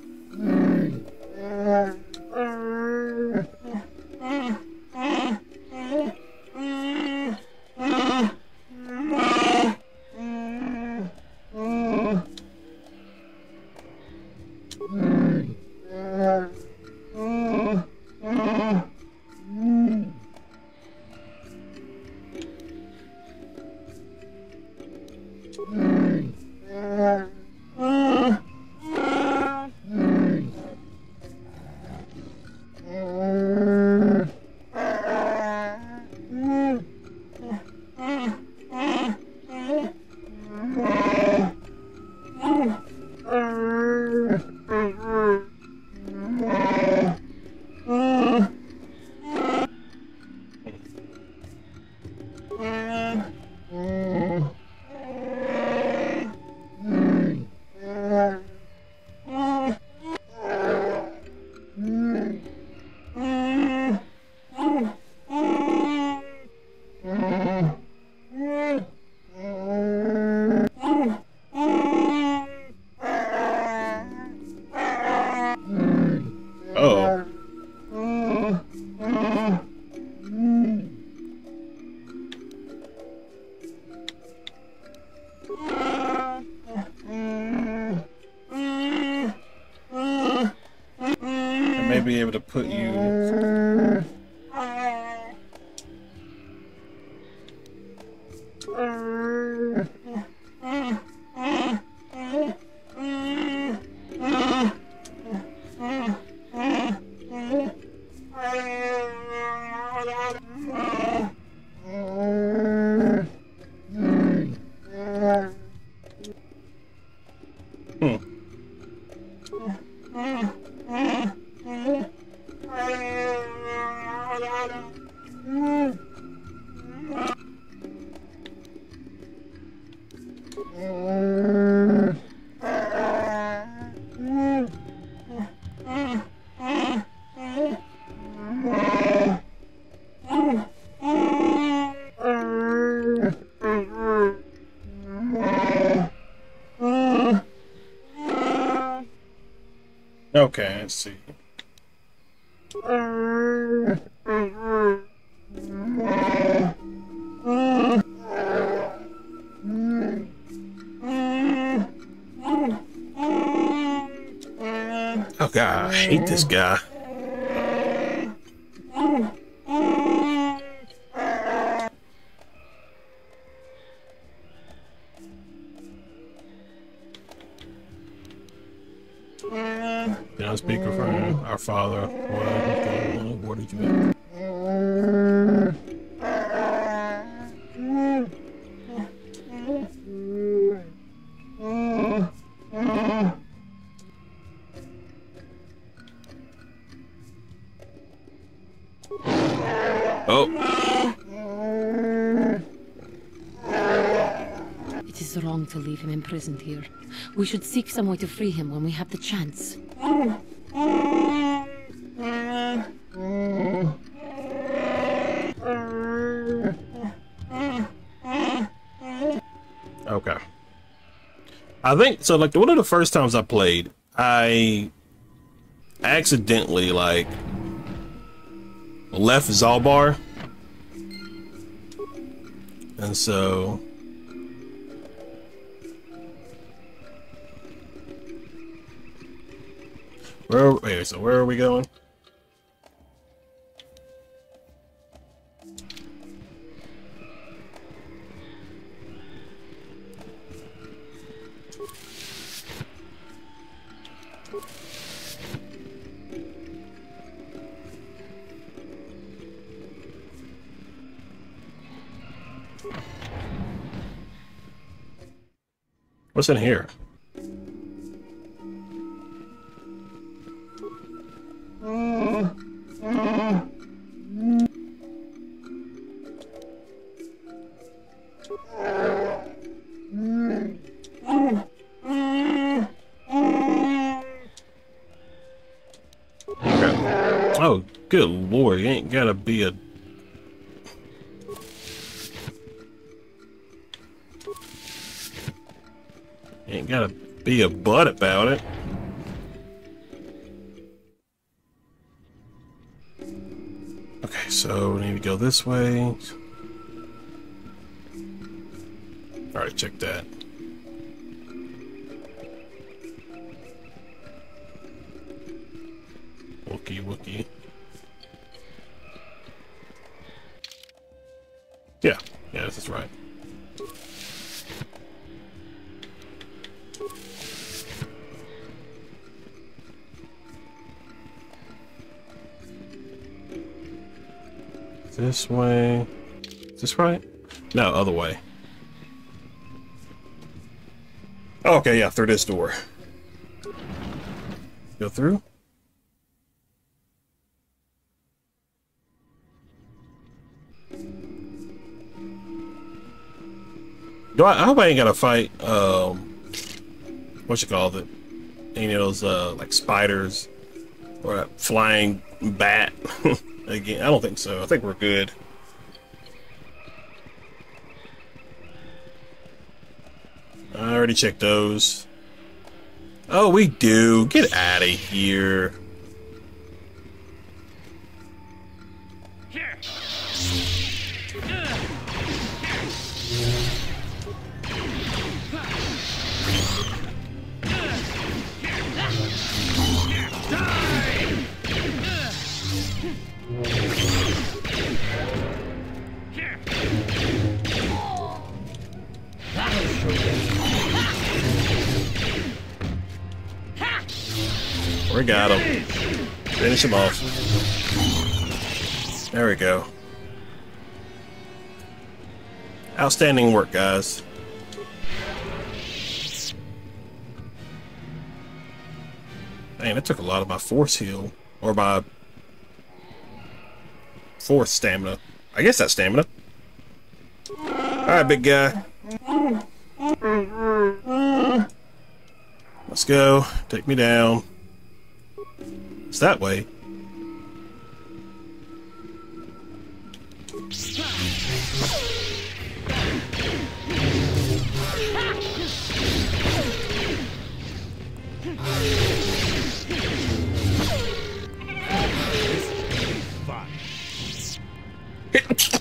Let's see. Oh god, I hate this guy. Father? What did you Oh. It is wrong to leave him imprisoned here. We should seek some way to free him when we have the chance. I think so. Like one of the first times I played, I accidentally like left Zaalbar, and so where? Wait, so where are we going? What's in here? About it. Okay, so we need to go this way. Alright, check that. This way. Is this right? No, other way. Okay, yeah, through this door. Go through? Do I, I hope I ain't gotta fight, um, what you call it? Any of those, uh, like spiders or that flying bat again. I don't think so. I think we're good. I already checked those. Oh, we do. Get out of here. Outstanding work, guys. Man, it took a lot of my force heal. Or my force stamina. I guess that's stamina. Alright, big guy. Let's go. Take me down. It's that way.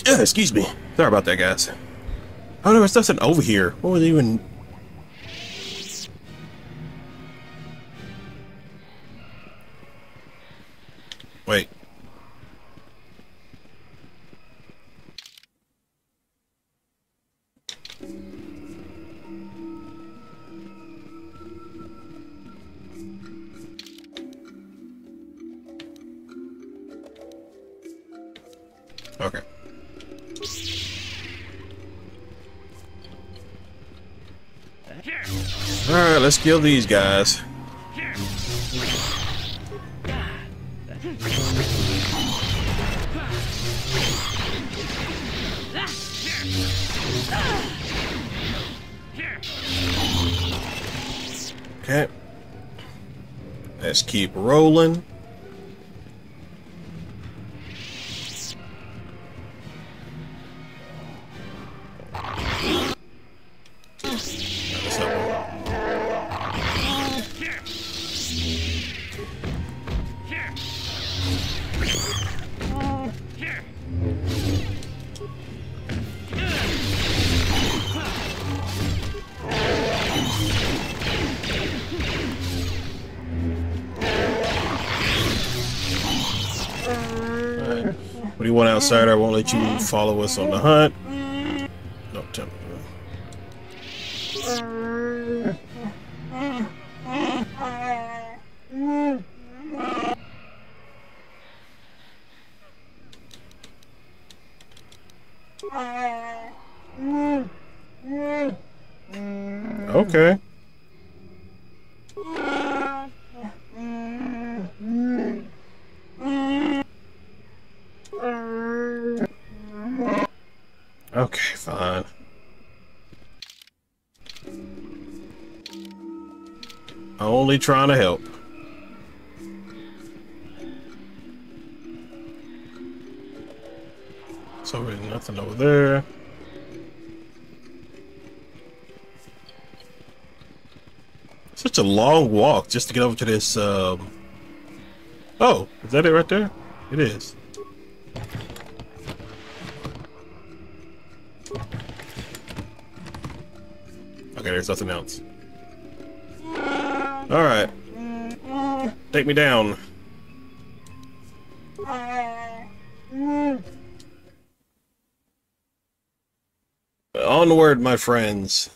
Excuse me. Sorry about that, guys. Oh, there was nothing over here. What was even... kill these guys. Okay. Let's keep rolling. Follow us on the hunt. Trying to help. So there's nothing over there. Such a long walk just to get over to this, um... Oh, is that it right there? It is. Okay, there's nothing else. Alright. Take me down. Onward, my friends.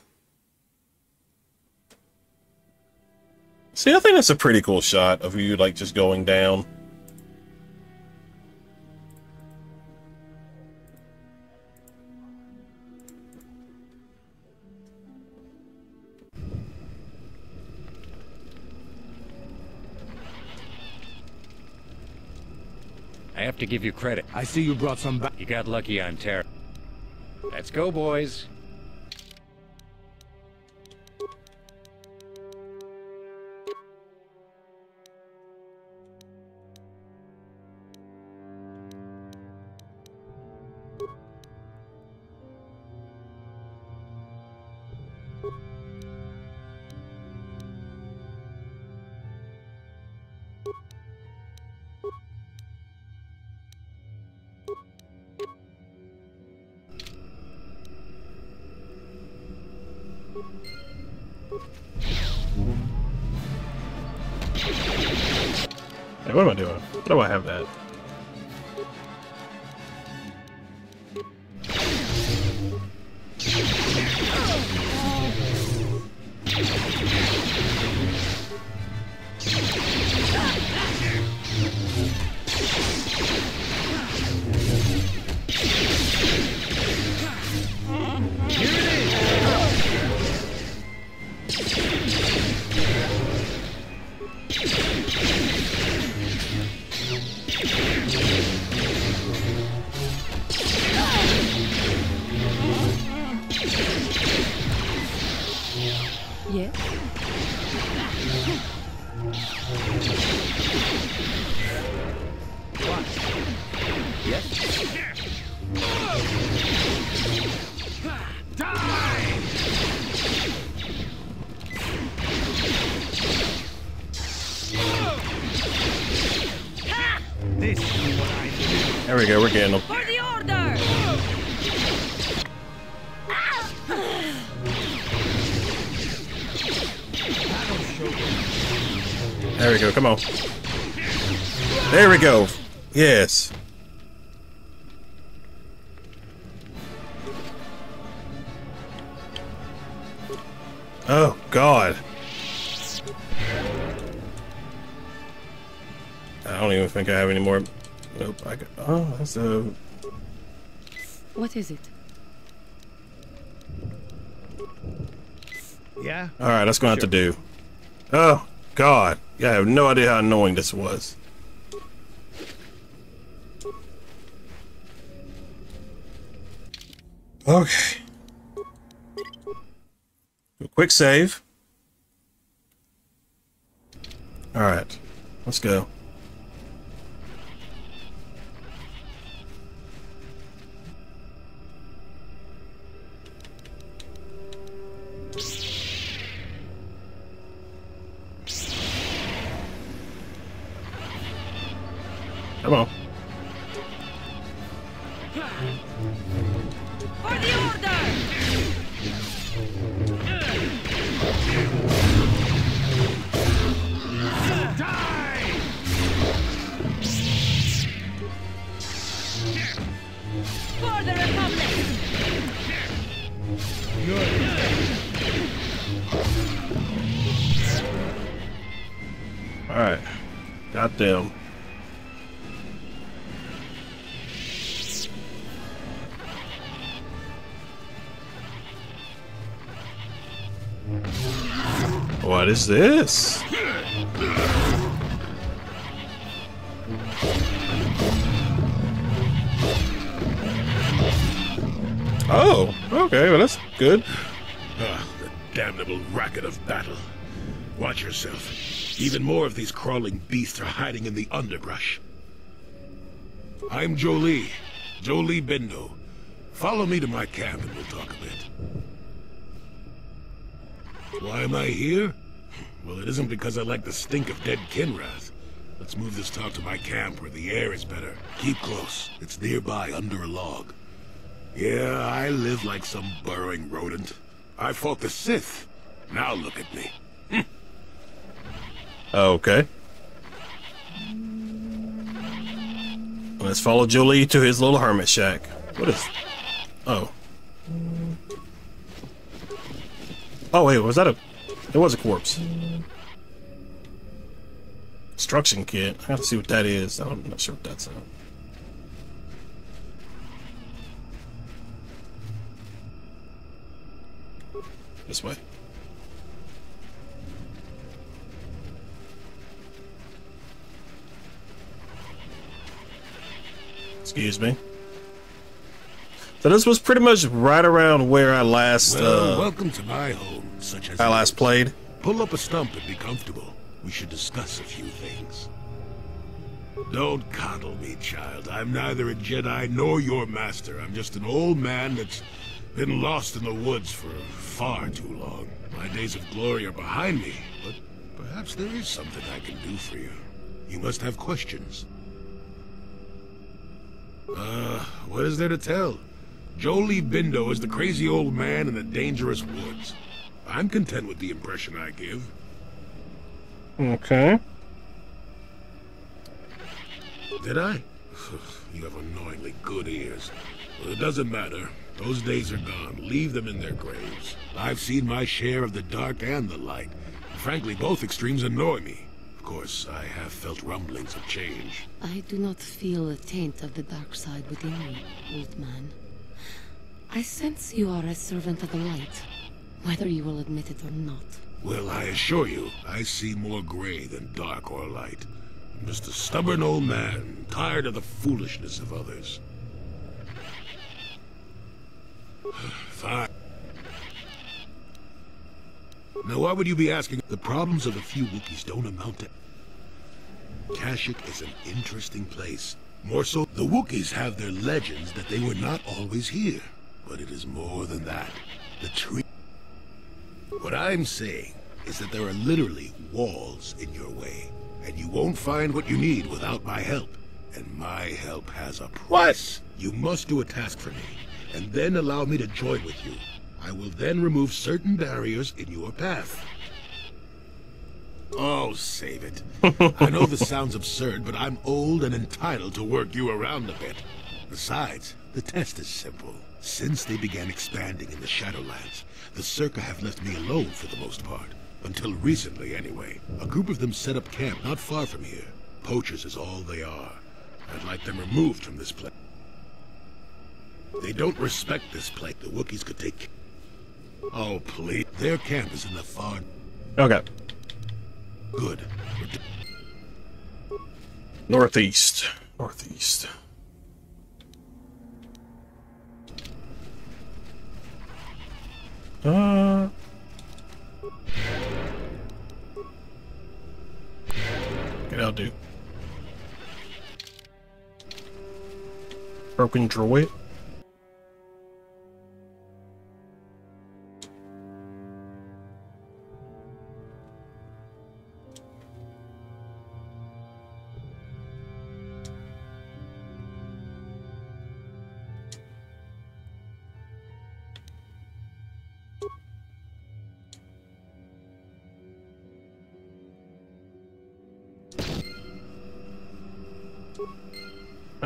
See, I think that's a pretty cool shot of you, like, just going down. Have to give you credit. I see you brought some back. You got lucky on Terra. Let's go, boys. We go, we're getting them. For the order! There we go, come on. There we go. Yes. That's a. What is it? Yeah? Alright, that's gonna have to do. Oh, God. Yeah, I have no idea how annoying this was. Okay. Do a quick save. Alright, let's go. Come on. For the order! For the Republic! Alright. Got What is this? Oh, okay, well that's good. Ah, the damnable racket of battle. Watch yourself. Even more of these crawling beasts are hiding in the underbrush. I'm Jolee. Jolee Bindo. Follow me to my camp and we'll talk a bit. Why am I here? Well, it isn't because I like the stink of dead Kinrath. Let's move this talk to my camp where the air is better. Keep close. It's nearby under a log. Yeah, I live like some burrowing rodent. I fought the Sith. Now look at me. Hmm. Okay. Let's follow Julie to his little hermit shack. What is... Oh. Oh, wait, was that a... It was a corpse. Instruction kit. I have to see what that is. I'm not sure what that's about. This way. Excuse me. So this was pretty much right around where I last Well, uh, welcome to my home, such as I last played. Pull up a stump and be comfortable. We should discuss a few things. Don't coddle me, child. I'm neither a Jedi nor your master. I'm just an old man that's been lost in the woods for far too long. My days of glory are behind me, but perhaps there is something I can do for you. You must have questions. Uh, what is there to tell? Jolee Bindo is the crazy old man in the dangerous woods. I'm content with the impression I give. Okay. Did I? you have annoyingly good ears. Well, it doesn't matter. Those days are gone. Leave them in their graves. I've seen my share of the dark and the light. Frankly, both extremes annoy me. Of course, I have felt rumblings of change. I do not feel a taint of the dark side within me, old man. I sense you are a servant of the light, whether you will admit it or not. Well, I assure you, I see more gray than dark or light. I'm just a stubborn old man, tired of the foolishness of others. Fine. Now, why would you be asking? The problems of a few Wookiees don't amount to... Kashyyyk is an interesting place. More so, the Wookiees have their legends that they were not always here. But it is more than that. The tree... What I'm saying is that there are literally walls in your way, and you won't find what you need without my help. And my help has a price. You must do a task for me, and then allow me to join with you. I will then remove certain barriers in your path. Oh, save it. I know this sounds absurd, but I'm old and entitled to work you around a bit. Besides, the test is simple. Since they began expanding in the Shadowlands, the Czerka have left me alone for the most part. Until recently, anyway. A group of them set up camp not far from here. Poachers is all they are. I'd like them removed from this place. They don't respect this place. The Wookiees could take... Oh, please. Their camp is in the far... Okay. Good. Northeast. Northeast. Uh. Okay, I'll do. Broken droid.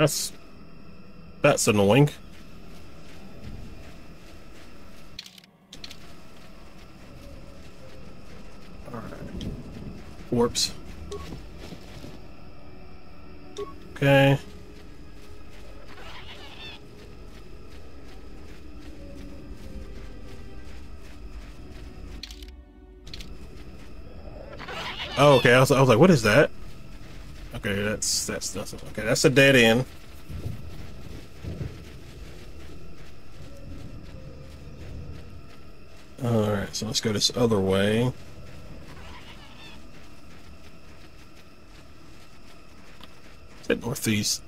That's that's annoying. Alright. Warps. Okay. Oh, okay. I was, I was like, what is that? That's that's nothing. Okay, that's a dead end. Alright, so let's go this other way. Is it northeast?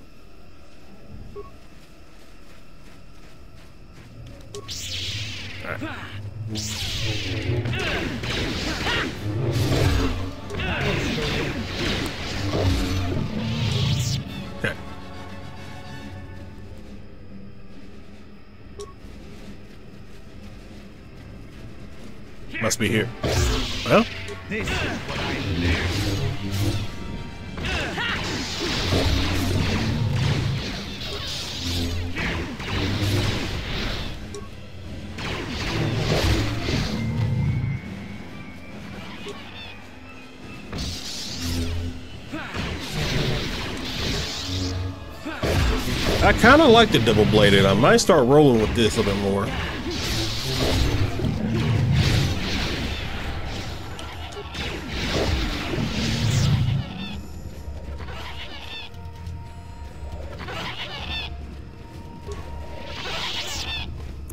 I kind of like the double bladed. I might start rolling with this a little bit more.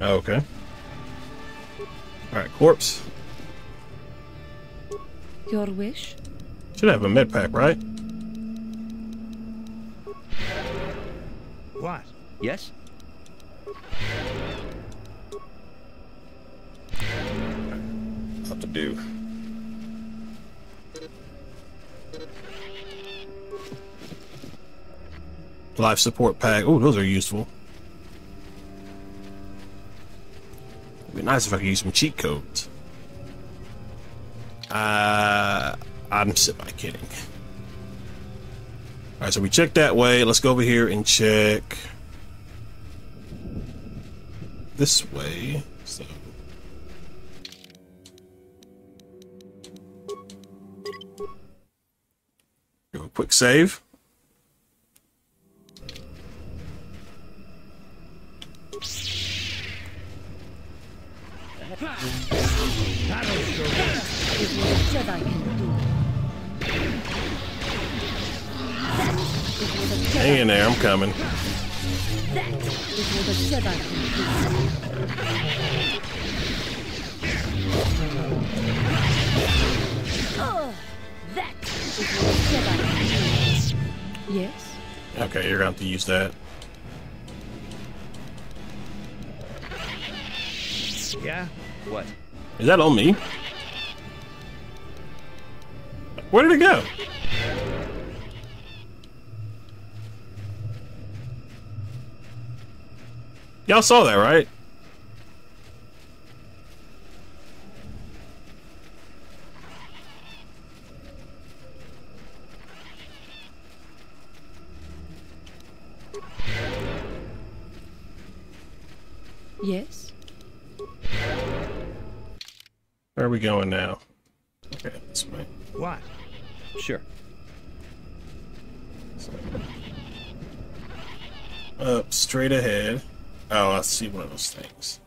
Okay. Alright, corpse. Your wish? Should have a med pack, right? What? Yes? What to do? Life support pack. Oh, those are useful. It'd be nice if I could use some cheat codes. Uh, I'm semi kidding. All right, so we checked that way. Let's go over here and check this way. So. Do a quick save. Jedi Hang in there, I'm coming. That is what a Jedi can do. Oh, that is what a Jedi can do. Yes? Okay, you're going to have to use that. Yeah? What? Is that on me? Where did it go? Y'all saw that, right? Yes? Where are we going now? Okay, this way. What? Sure. Up, straight ahead. Oh, I see one of those things.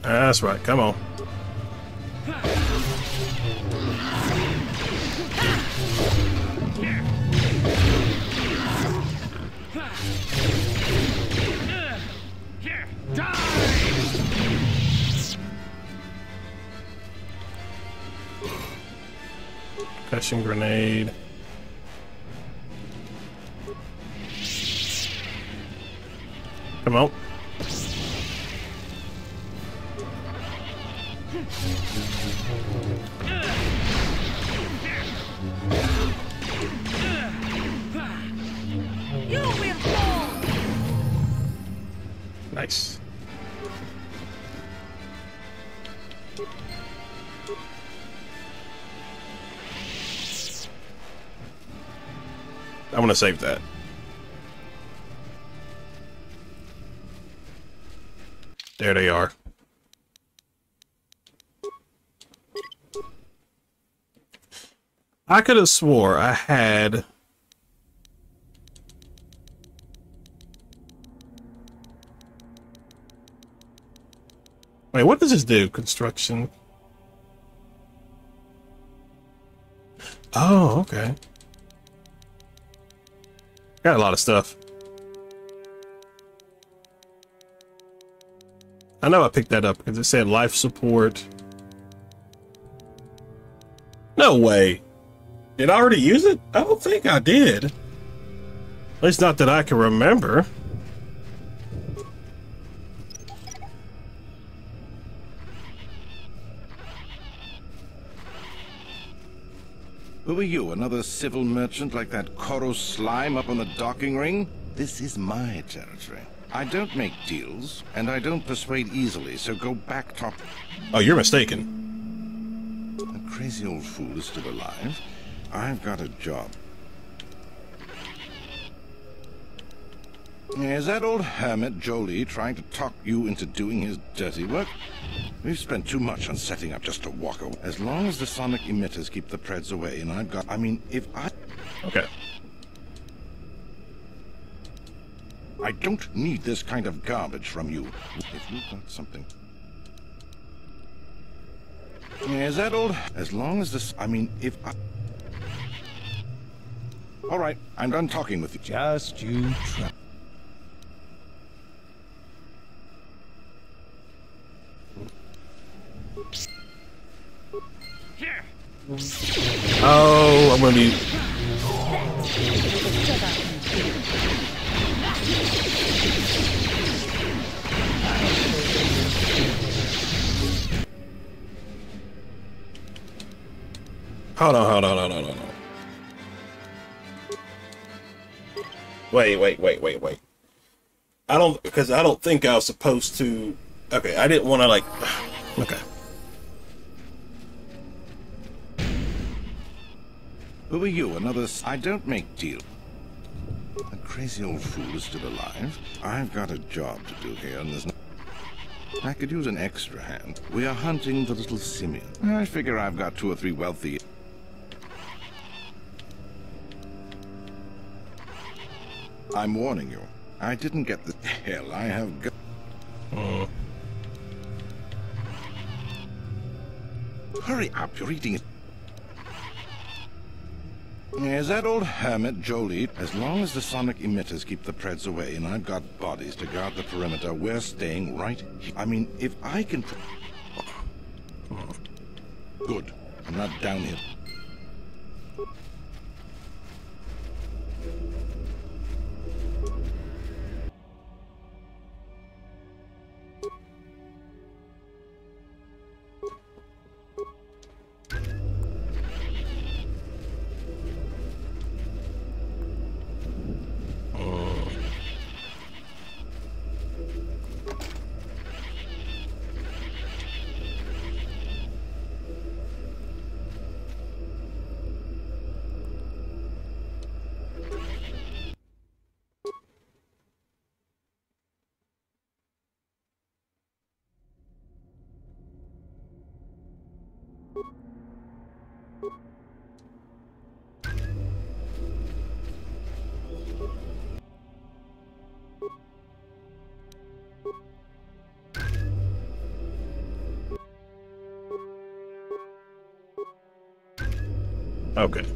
That's right, come on. Concussion grenade. Come on. Gonna save that. There they are. I could have swore I had Wait, what does this do? Construction. Oh, okay. Got a lot of stuff. I know I picked that up because it said life support. No way. Did I already use it? I don't think I did. At least not that I can remember. Who are you, another civil merchant like that Koro slime up on the docking ring? This is my territory. I don't make deals, and I don't persuade easily, so go back top. Oh, you're mistaken. The crazy old fool is still alive. I've got a job. Is that old hermit Jolee trying to talk you into doing his dirty work? We've spent too much on setting up just to walk away. As long as the sonic emitters keep the Preds away, and I've got... I mean, if I... Okay. I don't need this kind of garbage from you. If you've got something... Is that old? As long as this... I mean, if I... All right, I'm done talking with you. Just you try. Oh, I'm gonna be. Hold on, hold on, hold on, hold on. Wait, wait, wait, wait, wait. I don't because I don't think I was supposed to. Okay, I didn't want to like. Okay. Who are you, another... s- I don't make deals. That crazy old fool is still alive. I've got a job to do here, and there's no... I could use an extra hand. We are hunting the little simian. I figure I've got two or three wealthy... I'm warning you. I didn't get the hell I have got... Hmm. Hurry up, you're eating it. Is that old hermit Jolee? As long as the sonic emitters keep the Preds away and I've got bodies to guard the perimeter, we're staying right here. I mean, if I can... pr- oh. Good. I'm not down here. Okay.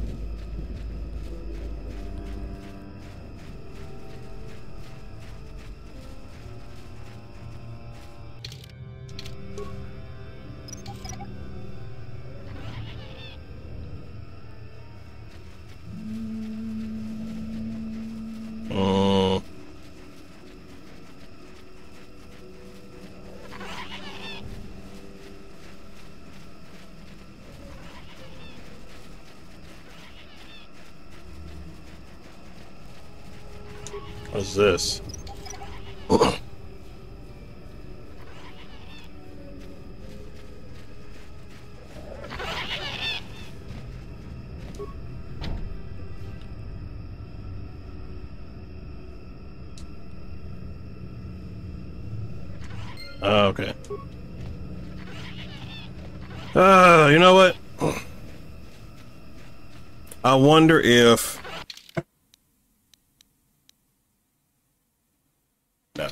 This? Oh, okay. Uh, you know what? I wonder if. No.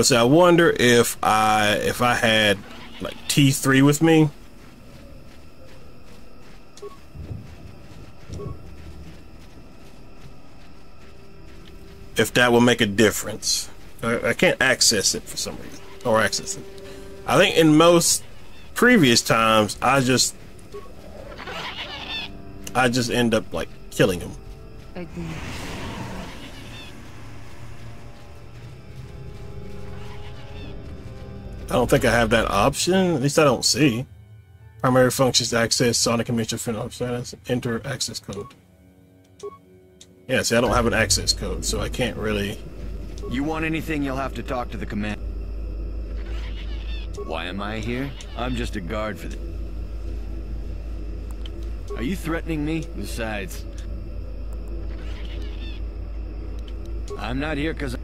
Would say I wonder if I if I had like T three with me. If that will make a difference. I, I can't access it for some reason. Or access it. I think in most previous times I just I just end up like killing him. I don't think I have that option. At least I don't see. Primary functions access Sonic Convention Final oh, status. Enter access code. Yeah, see, I don't have an access code, so I can't really. You want anything, you'll have to talk to the command. Why am I here? I'm just a guard for the... Are you threatening me? Besides... I'm not here because...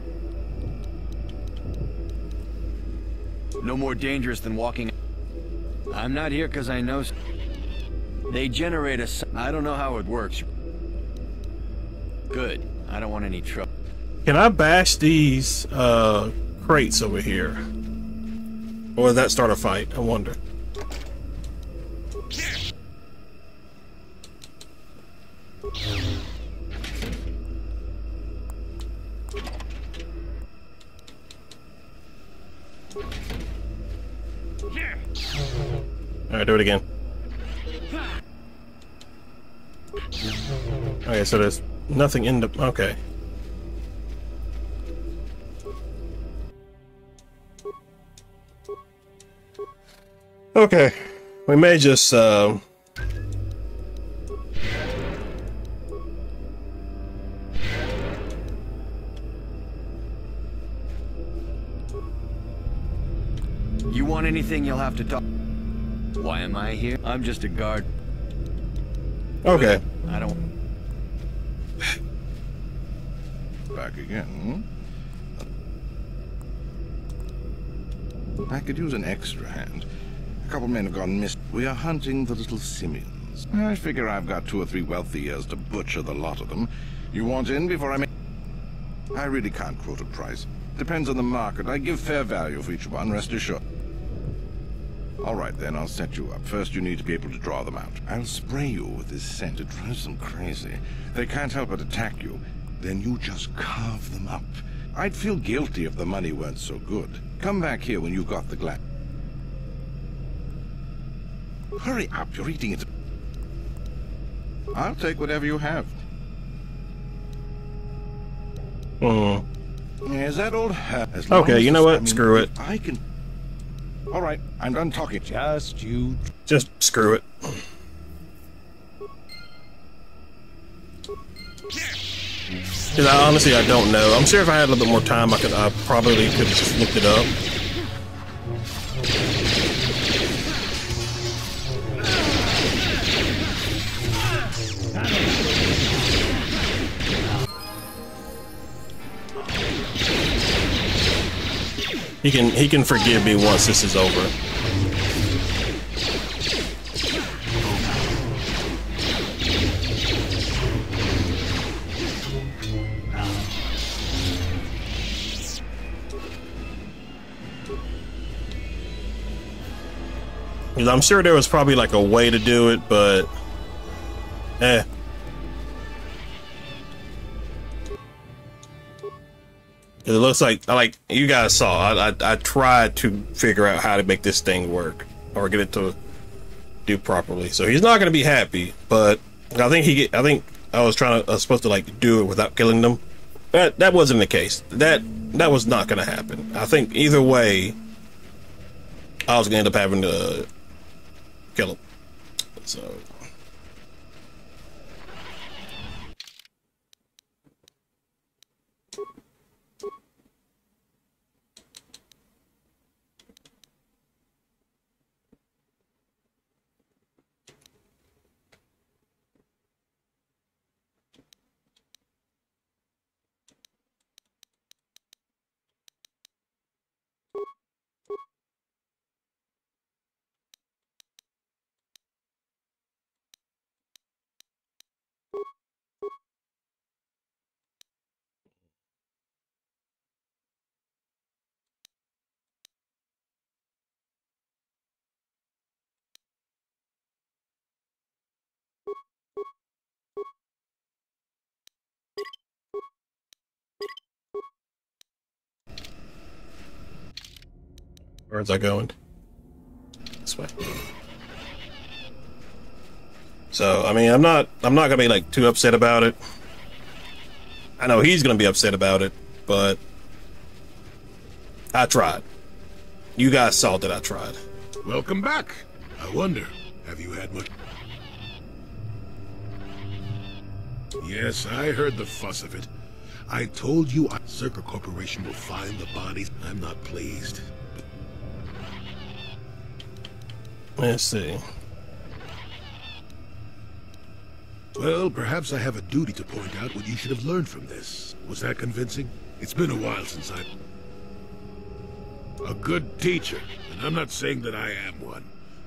No more dangerous than walking... I'm not here because I know... They generate a... I don't know how it works. Good. I don't want any trouble. Can I bash these uh, crates over here? Or will that start a fight? I wonder. Do it again. Okay, so there's nothing in the... Okay. Okay. We may just, uh... You want anything, you'll have to talk. Why am I here? I'm just a guard. Okay. I don't... Back again. I could use an extra hand. A couple men have gone missing. We are hunting the little simians. I figure I've got two or three wealthy years to butcher the lot of them. You want in before I make... I really can't quote a price. Depends on the market. I give fair value for each one, rest assured. All right, then, I'll set you up. First, you need to be able to draw them out. I'll spray you with this scent. It drives them crazy. They can't help but attack you. Then you just carve them up. I'd feel guilty if the money weren't so good. Come back here when you've got the glass. Hurry up, you're eating it. I'll take whatever you have. Hmm. Is that old? Okay, you know I what? mean, Screw it. I can. All right, I'm done talking. Just you. Just screw it. Cause I honestly I don't know. I'm sure if I had a little bit more time, I could I probably could have just looked it up. He can he can forgive me once this is over. I'm sure there was probably like a way to do it, but eh. It looks like like you guys saw. I, I I tried to figure out how to make this thing work or get it to do properly. So he's not gonna be happy, but I think he I think I was trying to I was supposed to like do it without killing them. That that wasn't the case. That that was not gonna happen. I think either way, I was gonna end up having to kill him. So. Where's I going? This way. So I mean, I'm not I'm not gonna be like too upset about it. I know he's gonna be upset about it, but I tried. You guys saw that I tried. Welcome back. I wonder, Have you had much... Yes, I heard the fuss of it. I told you Czerka Corporation will find the bodies. I'm not pleased. Let's see. Well, perhaps I have a duty to point out what you should have learned from this. Was that convincing? It's been a while since I... A good teacher, and I'm not saying that I am one,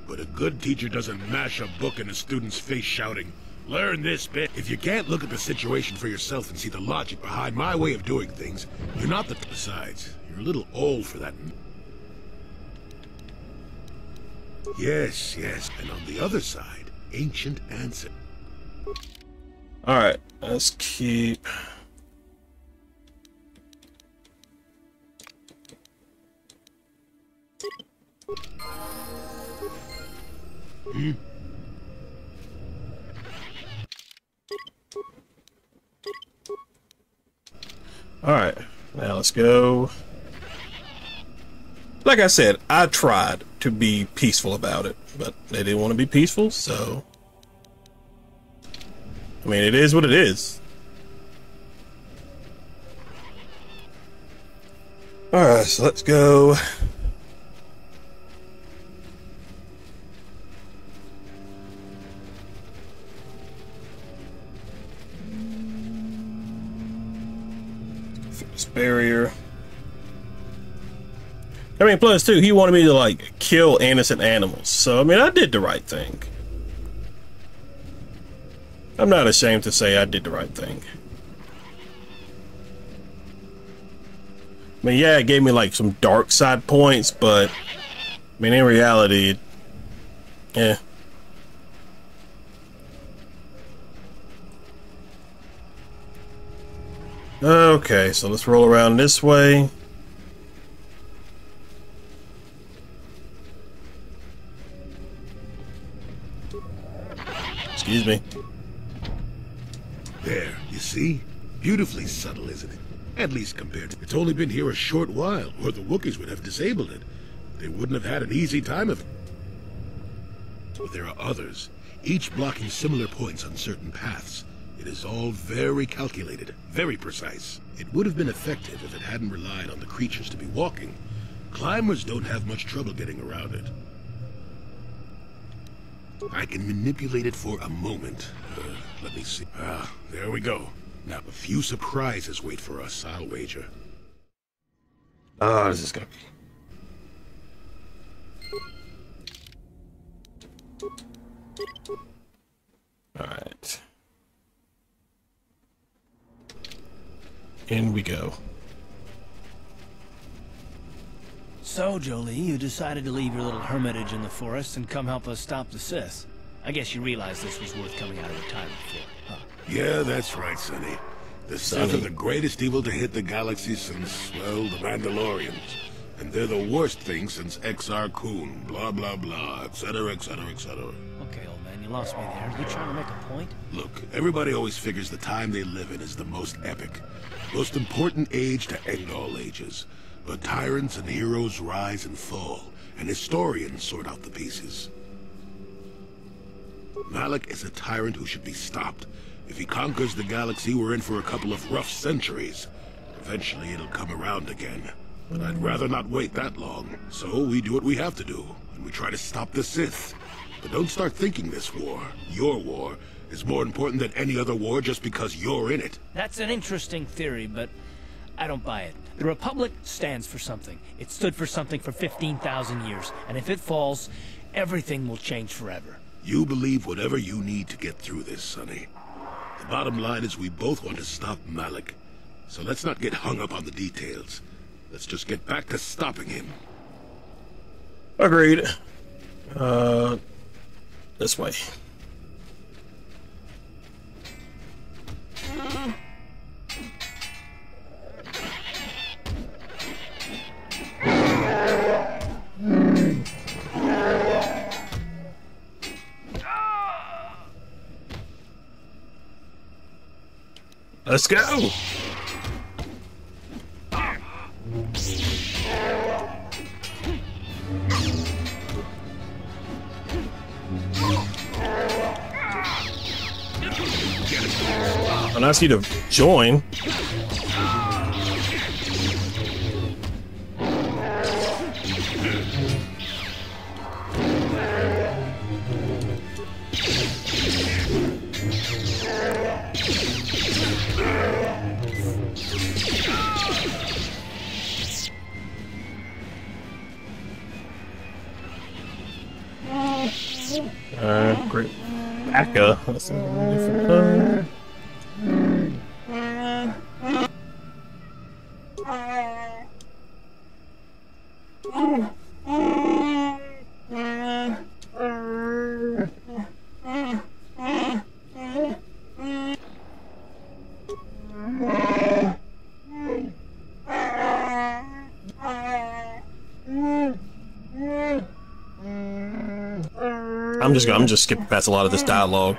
but a good teacher doesn't mash a book in a student's face shouting, Learn this bit. If you can't look at the situation for yourself and see the logic behind my way of doing things, you're not the... Besides, you're a little old for that. Yes, yes, and on the other side, ancient answer. Alright, let's keep... Hmm? Alright, now let's go. Like I said, I tried to be peaceful about it, but they didn't want to be peaceful, so... I mean, it is what it is. Alright, so let's go. This barrier. I mean, plus too, he wanted me to like kill innocent animals. So I mean, I did the right thing. I'm not ashamed to say I did the right thing. I mean, yeah, it gave me like some dark side points, but I mean, in reality, yeah. Okay, so let's roll around this way. Excuse me. There, you see? Beautifully subtle, isn't it? At least compared to... It's only been here a short while, or the Wookiees would have disabled it. They wouldn't have had an easy time of it. But there are others, each blocking similar points on certain paths. It is all very calculated, very precise. It would have been effective if it hadn't relied on the creatures to be walking. Climbers don't have much trouble getting around it. I can manipulate it for a moment. Uh, let me see. Ah, there we go. Now, a few surprises wait for us, I'll wager. Oh, this is gonna be... Alright. In we go. So, Jolee, you decided to leave your little hermitage in the forest and come help us stop the Sith. I guess you realized this was worth coming out of retirement for, huh? Yeah, that's right, Sonny. The Sith are the greatest evil to hit the galaxy since, well, the Mandalorians. And they're the worst thing since Exar Kun, blah, blah, blah, etc., etc., etc. Okay, old man, you lost me there. You trying to make a point? Look, everybody always figures the time they live in is the most epic, most important age to end all ages. But tyrants and heroes rise and fall, and historians sort out the pieces. Malak is a tyrant who should be stopped. If he conquers the galaxy, we're in for a couple of rough centuries. Eventually, it'll come around again. But I'd rather not wait that long. So we do what we have to do, and we try to stop the Sith. But don't start thinking this war, your war, is more important than any other war just because you're in it. That's an interesting theory, but I don't buy it. The Republic stands for something. It stood for something for 15,000 years, and if it falls, everything will change forever. You believe whatever you need to get through this, Sonny. The bottom line is we both want to stop Malak. So let's not get hung up on the details. Let's just get back to stopping him. Agreed. Uh, this way. Let's go! I'll ask you to join. Great. Akka. Just I'm just skipping past a lot of this dialogue.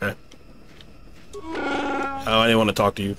Okay. Oh, I didn't want to talk to you.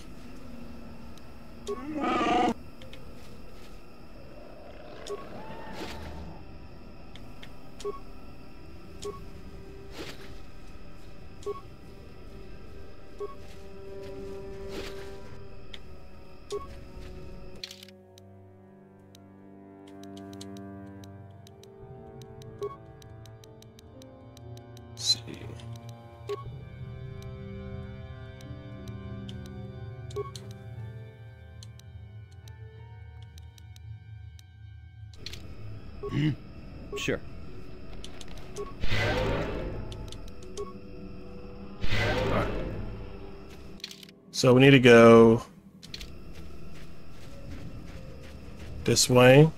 So we need to go this way.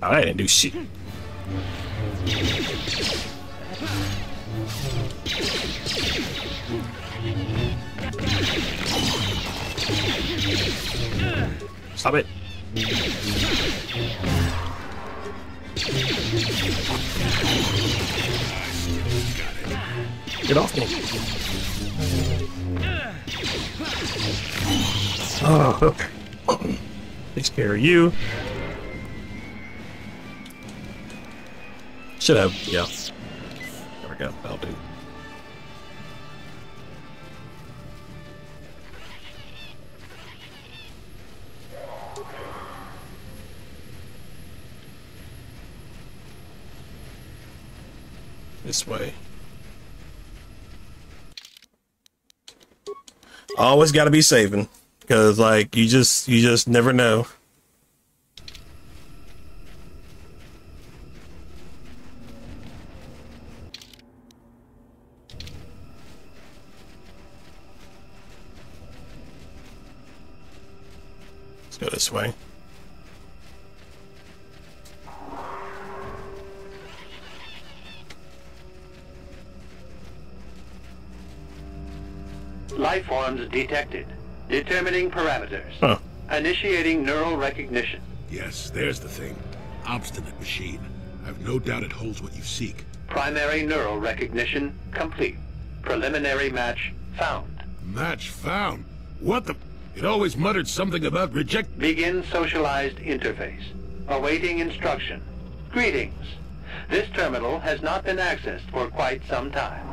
I didn't do shit. Get off me. Oh, okay. Takes care of you. Should have, yeah. Always gotta be saving. Cause like you just you just never know. Let's go this way. Life forms detected. Determining parameters. Huh. Initiating neural recognition. Yes, there's the thing. Obstinate machine. I've no doubt it holds what you seek. Primary neural recognition complete. Preliminary match found. Match found. What the? It always muttered something about reject. Begin socialized interface. Awaiting instruction. Greetings. This terminal has not been accessed for quite some time.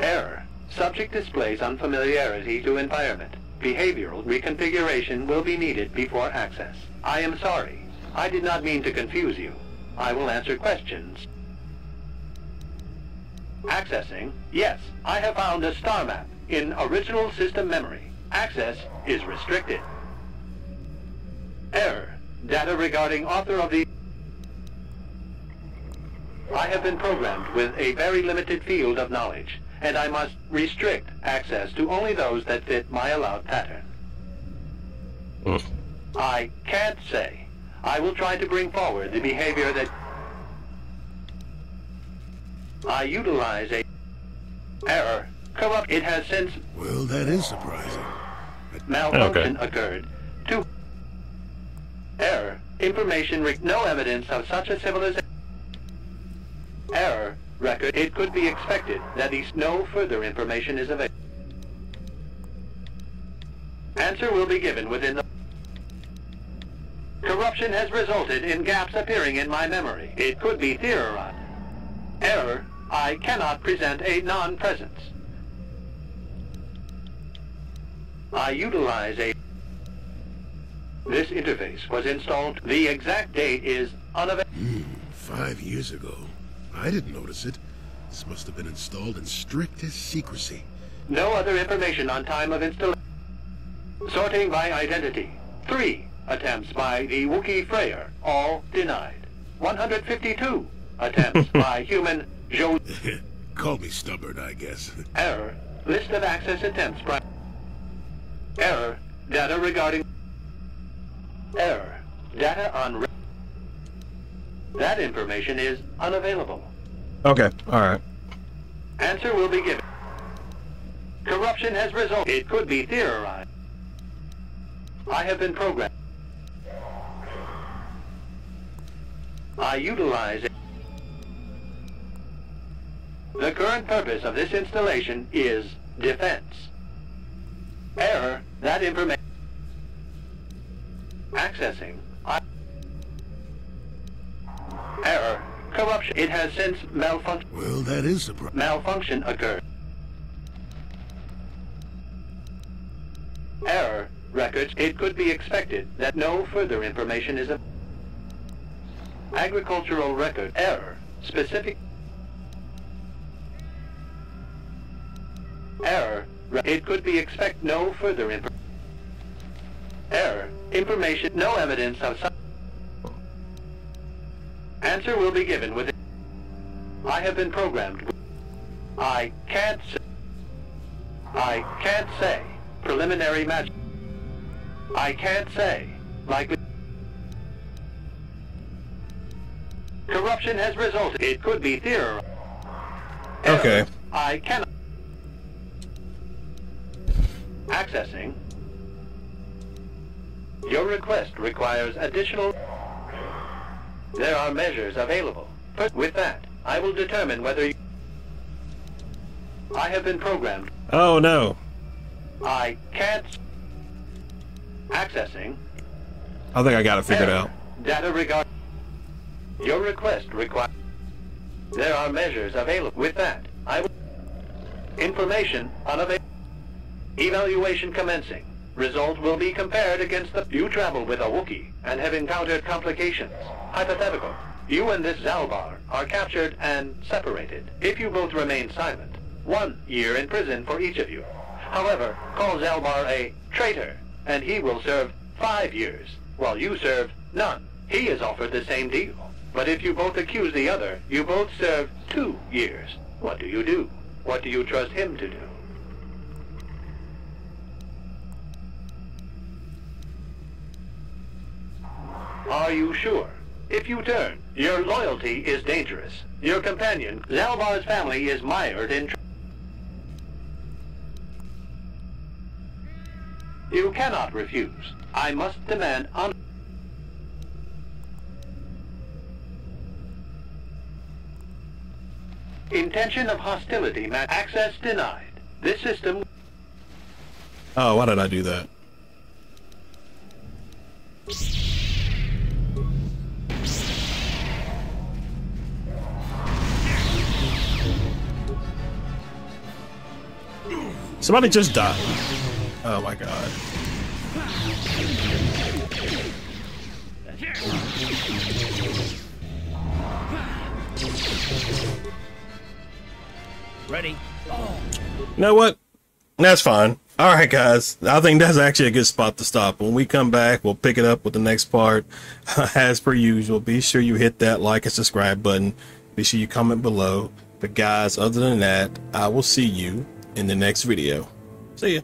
Error. Subject displays unfamiliarity to environment. Behavioral reconfiguration will be needed before access. I am sorry. I did not mean to confuse you. I will answer questions. Accessing. Yes, I have found a star map in original system memory. Access is restricted. Error. Data regarding author of the... I have been programmed with a very limited field of knowledge, and I must restrict access to only those that fit my allowed pattern. Hmm. I can't say. I will try to bring forward the behavior that... I utilize a... Error. Corrupt. It has since Well, that is surprising. malfunction occurred. Two. Error. Information. Re- no evidence of such a civilization. Error. Record. It could be expected that no further information is available. Answer will be given within the... Corruption has resulted in gaps appearing in my memory. It could be theorized. Error. I cannot present a non-presence. I utilize a... This interface was installed. The exact date is unavailable. Hmm, five years ago. I didn't notice it. This must have been installed in strictest secrecy. No other information on time of installation. Sorting by identity. Three attempts by the Wookiee Freyyr, all denied. 152 attempts by human Zhou. Call me stubborn, I guess. Error. List of access attempts by... Error. Data regarding... Error. Data on... That information is unavailable. Okay, alright. Answer will be given. Corruption has resulted. It could be theorized. I have been programmed. I utilize it. The current purpose of this installation is defense. Error, that information. Accessing. Corruption. It has since malfunctioned. Well, that is surprising. Malfunction occurred. Error. Records. It could be expected that no further information is available. Agricultural record. Error. Specific. Error. It could be expect no further information. Error. Information. No evidence of. Answer will be given within. I have been programmed. I can't say. I can't say. Preliminary magic. I can't say. Likely. Corruption has resulted. It could be theorized. Okay. I cannot. Accessing. Your request requires additional... There are measures available. But with that, I will determine whether you... I have been programmed. Oh no. I can't... Accessing. I think I got it figured Error. out. Data regard... Your request requires... There are measures available. With that, I will... Information unavailable. Evaluation commencing. Result will be compared against the... You travel with a Wookiee and have encountered complications. Hypothetical. You and this Zaalbar are captured and separated. If you both remain silent, one year in prison for each of you. However, call Zaalbar a traitor, and he will serve five years, while you serve none. He is offered the same deal. But if you both accuse the other, you both serve two years. What do you do? What do you trust him to do? Are you sure? If you turn, your loyalty is dangerous. Your companion, Zaalbar's family, is mired in... You cannot refuse. I must demand on... Intention of hostility, access denied. This system... Oh, why did I do that? Somebody just died. Oh my god. Ready? You know what? That's fine. All right, guys. I think that's actually a good spot to stop. When we come back, we'll pick it up with the next part. As per usual, be sure you hit that like and subscribe button. Be sure you comment below. But guys, other than that, I will see you in the next video. See ya.